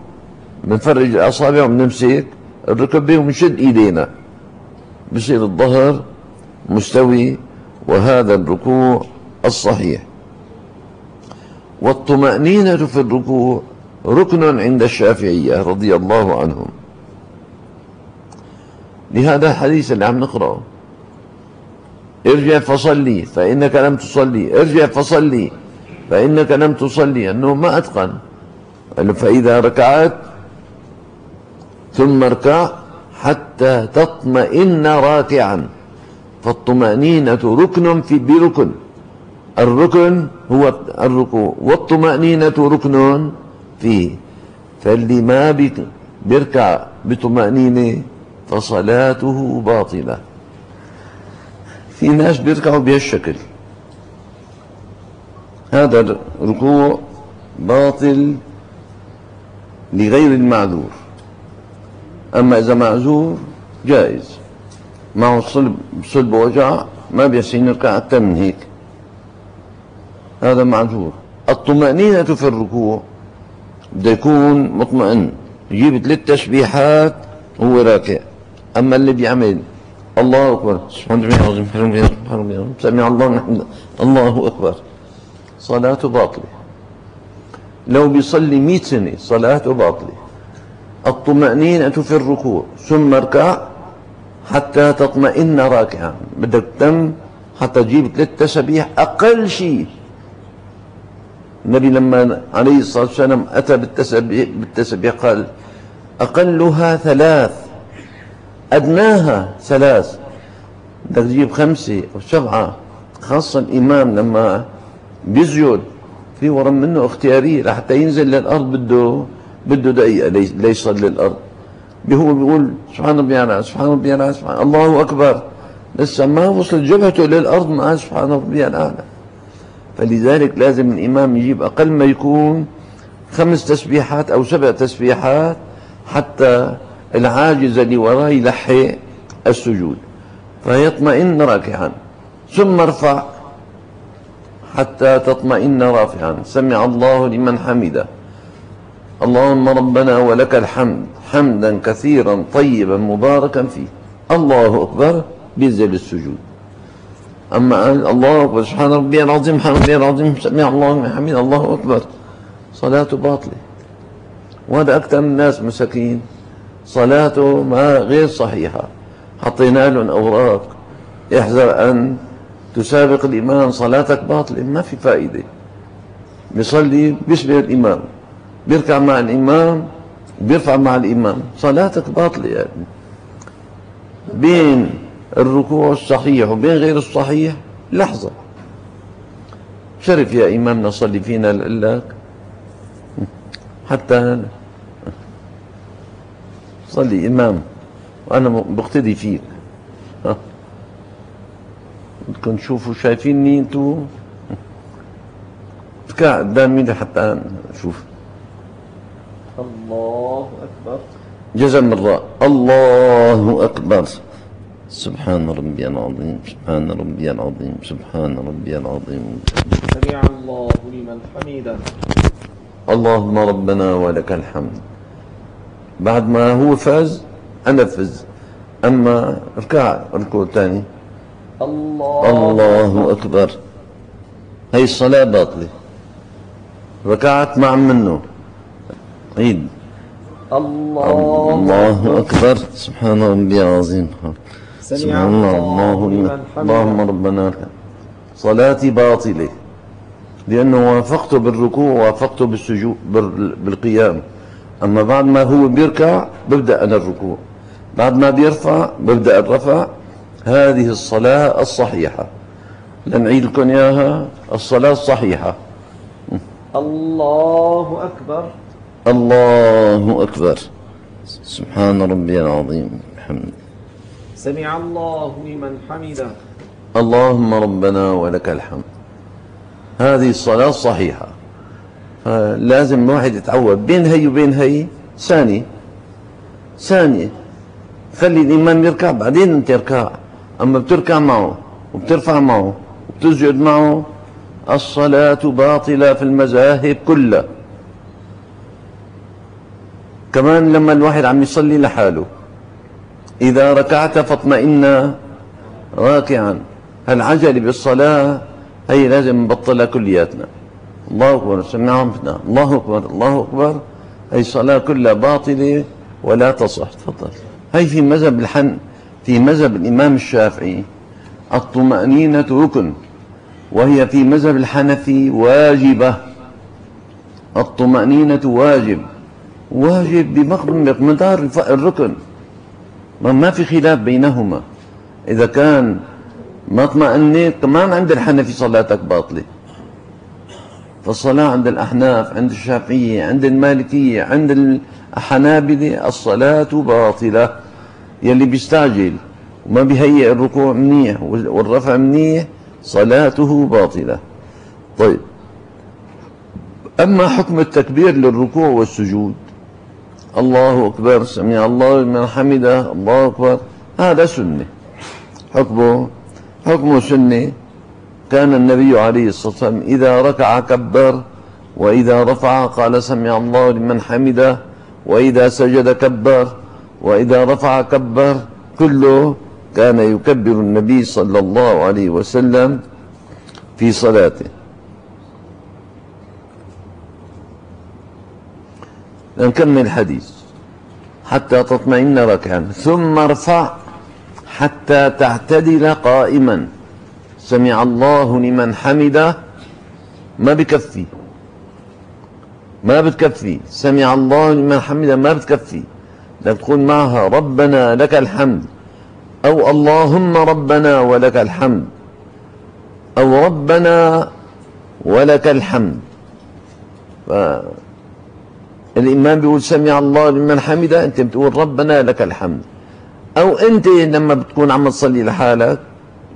بنفرج الأصابع وبنمسك الركبة وبنشد إيدينا. بصير الظهر مستوي وهذا الركوع الصحيح. والطمأنينة في الركوع ركن عند الشافعية رضي الله عنهم. لهذا الحديث اللي عم نقرأه. ارجع فصلي فإنك لم تصلي. ارجع فصلي فإنك لم تصلي. أنه ما أتقن. فإذا ركعت ثم اركع حتى تطمئن راكعا. فالطمأنينة ركن في بركن. الركن هو الركوع والطمأنينة ركن فيه. فاللي ما بيركع بطمأنينة فصلاته باطلة. في ناس بيركعوا بهالشكل. هذا الركوع باطل لغير المعذور. أما إذا معذور جائز. معه صلب صلب وجع ما بيحسن يركع أكثر من هيك هذا معذور. الطمأنينة في الركوع بده يكون مطمئن. يجيب ثلاث تسبيحات وهو راكع. أما اللي بيعمل الله أكبر. سبحان الله العظيم. سمع الله الله أكبر. صلاته باطلة. لو بيصلي مئة سنة صلاته باطلة. الطمأنينة في الركوع. ثم اركع حتى تطمئن راكعا. بدك تم حتى تجيب ثلاث تسبيح أقل شيء. النبي لما عليه الصلاة والسلام أتى بالتسبيح, بالتسبيح قال أقلها ثلاث أدناها ثلاث. بدك تجيب خمسة أو سبعة خاصة الإمام لما بيسجد في ورا منه اختيارية لحتى ينزل للأرض بده بده دقيقة ليصل للأرض. هو بيقول سبحان ربي على سبحان ربي على سبحان الله أكبر. لسه ما وصل جبهته للأرض مع سبحان ربي الأعلى فلذلك لازم الإمام يجيب أقل ما يكون خمس تسبيحات أو سبع تسبيحات حتى العاجز اللي وراه يلحق السجود. فيطمئن راكعا ثم ارفع حتى تطمئن رافعا. سمع الله لمن حمده. اللهم ربنا ولك الحمد حمدا كثيرا طيبا مباركا فيه. الله أكبر بينزل السجود. أما الله أكبر. سبحان ربي العظيم سبحان ربي العظيم. سمع الله لمن حمده الله أكبر. صلاته باطلة. وهذا أكثر الناس مساكين. صلاته ما غير صحيحة. حطينا لهم أوراق. احذر أن تسابق الإمام صلاتك باطلة. ما في فائدة. بيصلي بيشبه الإمام بيركع مع الإمام بيرفع مع الإمام صلاتك باطلة يعني. بين الركوع الصحيح وبين غير الصحيح لحظة. شرف يا إمامنا صلي فينا لك. حتى صلي إمام. وأنا بقتدي فيك. بدكم تشوفوا شايفيني أنتو؟ اركع قدامي لحتى أشوف؟ الله أكبر. جزم الراء الله أكبر. سبحان ربي العظيم سبحان ربي العظيم سبحان ربي العظيم. سمع الله لمن حمده. اللهم ربنا ولك الحمد. بعد ما هو فاز أنفذ أما اركع ركوع ثاني. الله الله أكبر. هي الصلاة باطلة. ركعت مع منه. عيد. الله الله أكبر. سبحان ربي العظيم. سبحان الله الله اللهم ربنا صلاتي باطلة. لأنه وافقته بالركوع وافقته بالسجود بالقيام. أما بعد ما هو بيركع ببدأ أنا الركوع. بعد ما بيرفع ببدأ الرفع. هذه الصلاة الصحيحة. لنعيد لكم إياها. الصلاة الصحيحة. الله أكبر. الله أكبر. سبحان ربي العظيم. بحمده سمع الله لمن حمده. اللهم ربنا ولك الحمد. هذه الصلاة الصحيحة لازم الواحد يتعود. بين هي وبين هي ثانية ثانية خلي الإمام يركع بعدين أنت اركع أما بتركع معه وبترفع معه وبتسجد معه الصلاة باطلة في المذاهب كلها. كمان لما الواحد عم يصلي لحاله. إذا ركعت فاطمئن راكعا. هالعجل بالصلاة هي لازم نبطلها كلياتنا. الله أكبر سمع ربنا الله أكبر الله أكبر. هي صلاة كلها باطلة ولا تصح تفضل. هي في مذهب الحن في مذهب الإمام الشافعي الطمأنينة ركن. وهي في مذهب الحنفي واجبة. الطمأنينة واجب. واجب بمقدار الركن. ما في خلاف بينهما. إذا كان ما اطمأنيت كمان عند الحنفي صلاتك باطلة. فالصلاة عند الأحناف عند الشافعية عند المالكية عند الحنابلة الصلاة باطلة. يلي بيستعجل. وما بيهيئ الركوع منيح والرفع منيح صلاته باطلة. طيب. أما حكم التكبير للركوع والسجود الله أكبر سمع الله لمن حمده الله أكبر. هذا سنة. حكمه حكمه سنة. كان النبي عليه الصلاة والسلام إذا ركع كبر وإذا رفع قال سمع الله لمن حمده وإذا سجد كبر وإذا رفع كبر. كله كان يكبر النبي صلى الله عليه وسلم في صلاته. نكمل الحديث حتى تطمئن ركعا ثم ارفع حتى تعتدل قائما. سمع الله لمن حمده ما بكفي ما بتكفي. سمع الله لمن حمده ما بتكفي. بدك تقول معها ربنا لك الحمد أو اللهم ربنا ولك الحمد أو ربنا ولك الحمد. الإمام بيقول سمع الله لمن حمده أنت بتقول ربنا لك الحمد. أو أنت لما بتكون عم تصلي لحالك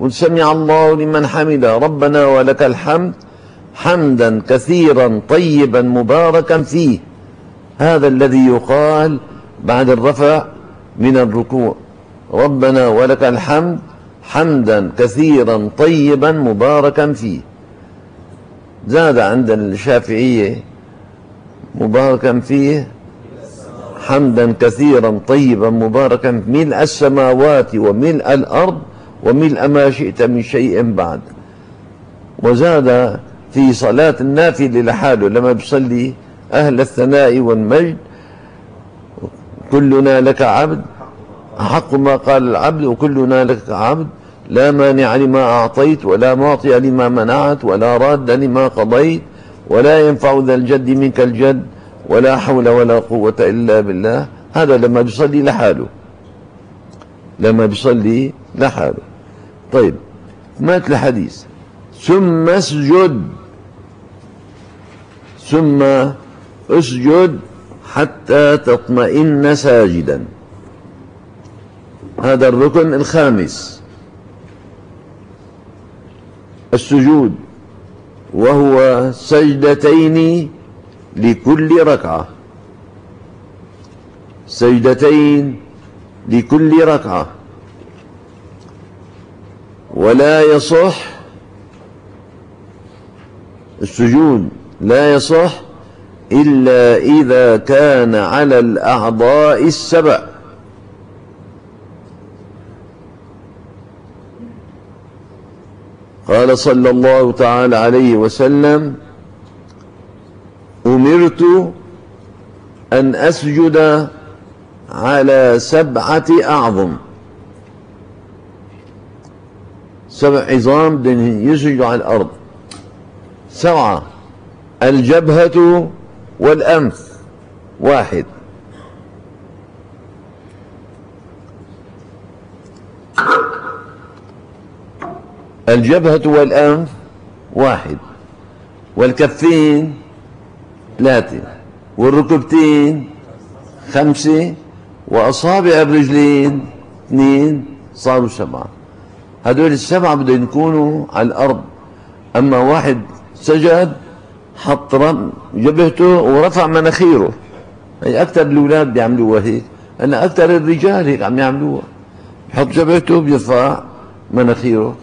قل سمع الله لمن حمده ربنا ولك الحمد حمدا كثيرا طيبا مباركا فيه. هذا الذي يقال بعد الرفع من الركوع ربنا ولك الحمد حمدا كثيرا طيبا مباركا فيه. زاد عند الشافعية مباركا فيه حمدا كثيرا طيبا مباركا ملء السماوات وملء الأرض وملء ما شئت من شيء بعد. وزاد في صلاة النافلة لحاله لما بيصلي أهل الثناء والمجد كلنا لك عبد أحق ما قال العبد وكلنا لك عبد لا مانع لما أعطيت ولا معطي لما منعت ولا راد لما قضيت. ولا ينفع ذا الجد منك الجد ولا حول ولا قوة إلا بالله. هذا لما بيصلي لحاله. لما بيصلي لحاله. طيب مات الحديث. ثم اسجد. ثم اسجد حتى تطمئن ساجدا. هذا الركن الخامس. السجود. وهو سجدتين لكل ركعة. سجدتين لكل ركعة. ولا يصح السجود لا يصح إلا إذا كان على الأعضاء السبع. قال صلى الله تعالى عليه وسلم أمرت أن أسجد على سبعة أعظم. سبع عظام يسجد على الأرض. سبعة الجبهة والأنف واحد. الجبهة والأنف واحد والكفين ثلاثة والركبتين خمسة وأصابع الرجلين اثنين صاروا سبعة. هدول السبعة بدهم يكونوا على الأرض. أما واحد سجد حط جبهته ورفع مناخيره. هي أكثر الأولاد بيعملوها هيك. أنا أكثر الرجال هيك عم يعملوها. بحط جبهته بيرفع مناخيره.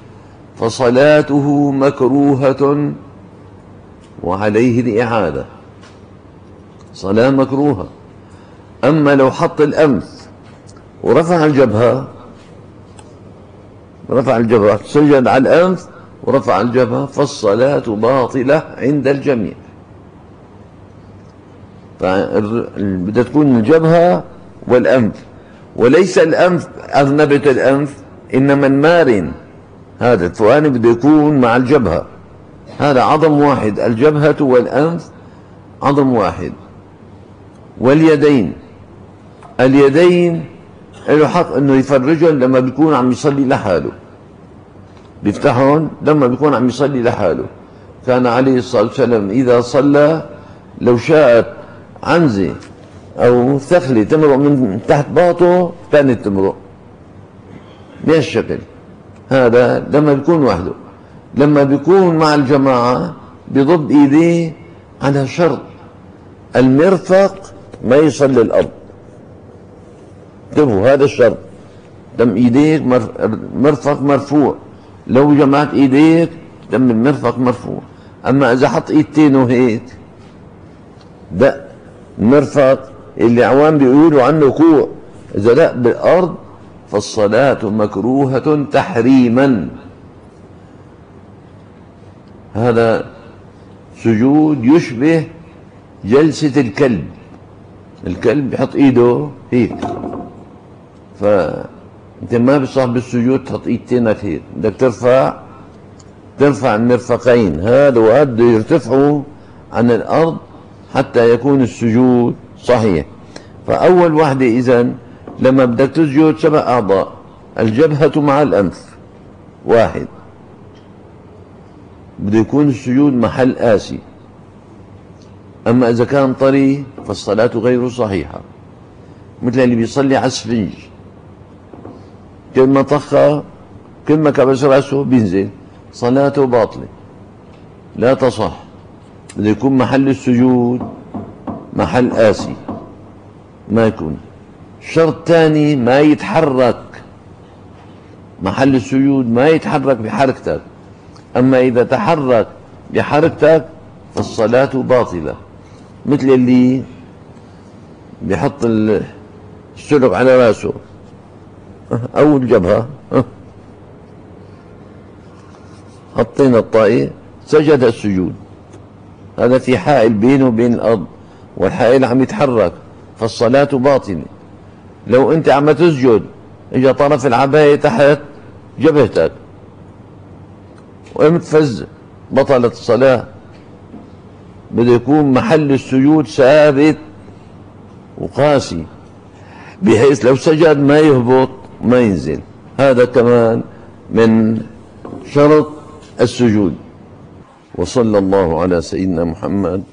فصلاته مكروهة وعليه الإعادة صلاة مكروهة. أما لو حط الأنف ورفع الجبهة رفع الجبهة سجد على الأنف ورفع الجبهة فالصلاة باطلة عند الجميع. بدها تكون الجبهة والأنف وليس الأنف أذنبة الأنف إنما المارن هذا الثواني بده يكون مع الجبهة. هذا عظم واحد الجبهة والأنف عظم واحد. واليدين اليدين له حق إنه يفرجهم لما بيكون عم يصلي لحاله. بيفتحهم لما بيكون عم يصلي لحاله. كان عليه الصلاة والسلام إذا صلى لو شاءت عنزة أو ثخلة تمرق من تحت باطه كانت تمرق. بهالشكل. هذا لما بيكون وحده. لما بيكون مع الجماعة بيضب إيديه على شرط المرفق ما يصل للأرض انتبهوا هذا الشرط. دم إيديك مرفق مرفوع. لو جمعت إيديك دم المرفق مرفوع. أما إذا حط إيدتين هيك دق المرفق اللي عوام بيقولوا عنه كوع. إذا دق بالأرض فالصلاة مكروهة تحريما. هذا سجود يشبه جلسة الكلب. الكلب بيحط إيده هيك فانت ما بصح بالسجود تحط ايدتينك هيك بدك ترفع ترفع المرفقين. هذا وهذا يرتفعوا عن الأرض حتى يكون السجود صحيح. فأول وحدة اذا لما بدك تسجد سبع أعضاء. الجبهة مع الأنف. واحد. بده يكون السجود محل آسي. أما إذا كان طري فالصلاة غير صحيحة. مثل اللي بيصلي على السفنج. كل ما طخ كل ما كبس رأسه بينزل. صلاته باطلة. لا تصح. بده يكون محل السجود محل آسي. ما يكون. شرط ثاني ما يتحرك. محل السجود ما يتحرك بحركتك. أما إذا تحرك بحركتك فالصلاة باطلة. مثل اللي بيحط السلك على راسه. أو الجبهة حطينا الطائر سجد السجود. هذا في حائل بينه وبين الأرض والحائل عم يتحرك فالصلاة باطلة. لو أنت عم تسجد إجا طرف العباية تحت جبهتك. وقمت فز بطلت الصلاة. بده يكون محل السجود ثابت وقاسي بحيث لو سجد ما يهبط ما ينزل. هذا كمان من شرط السجود. وصلى الله على سيدنا محمد.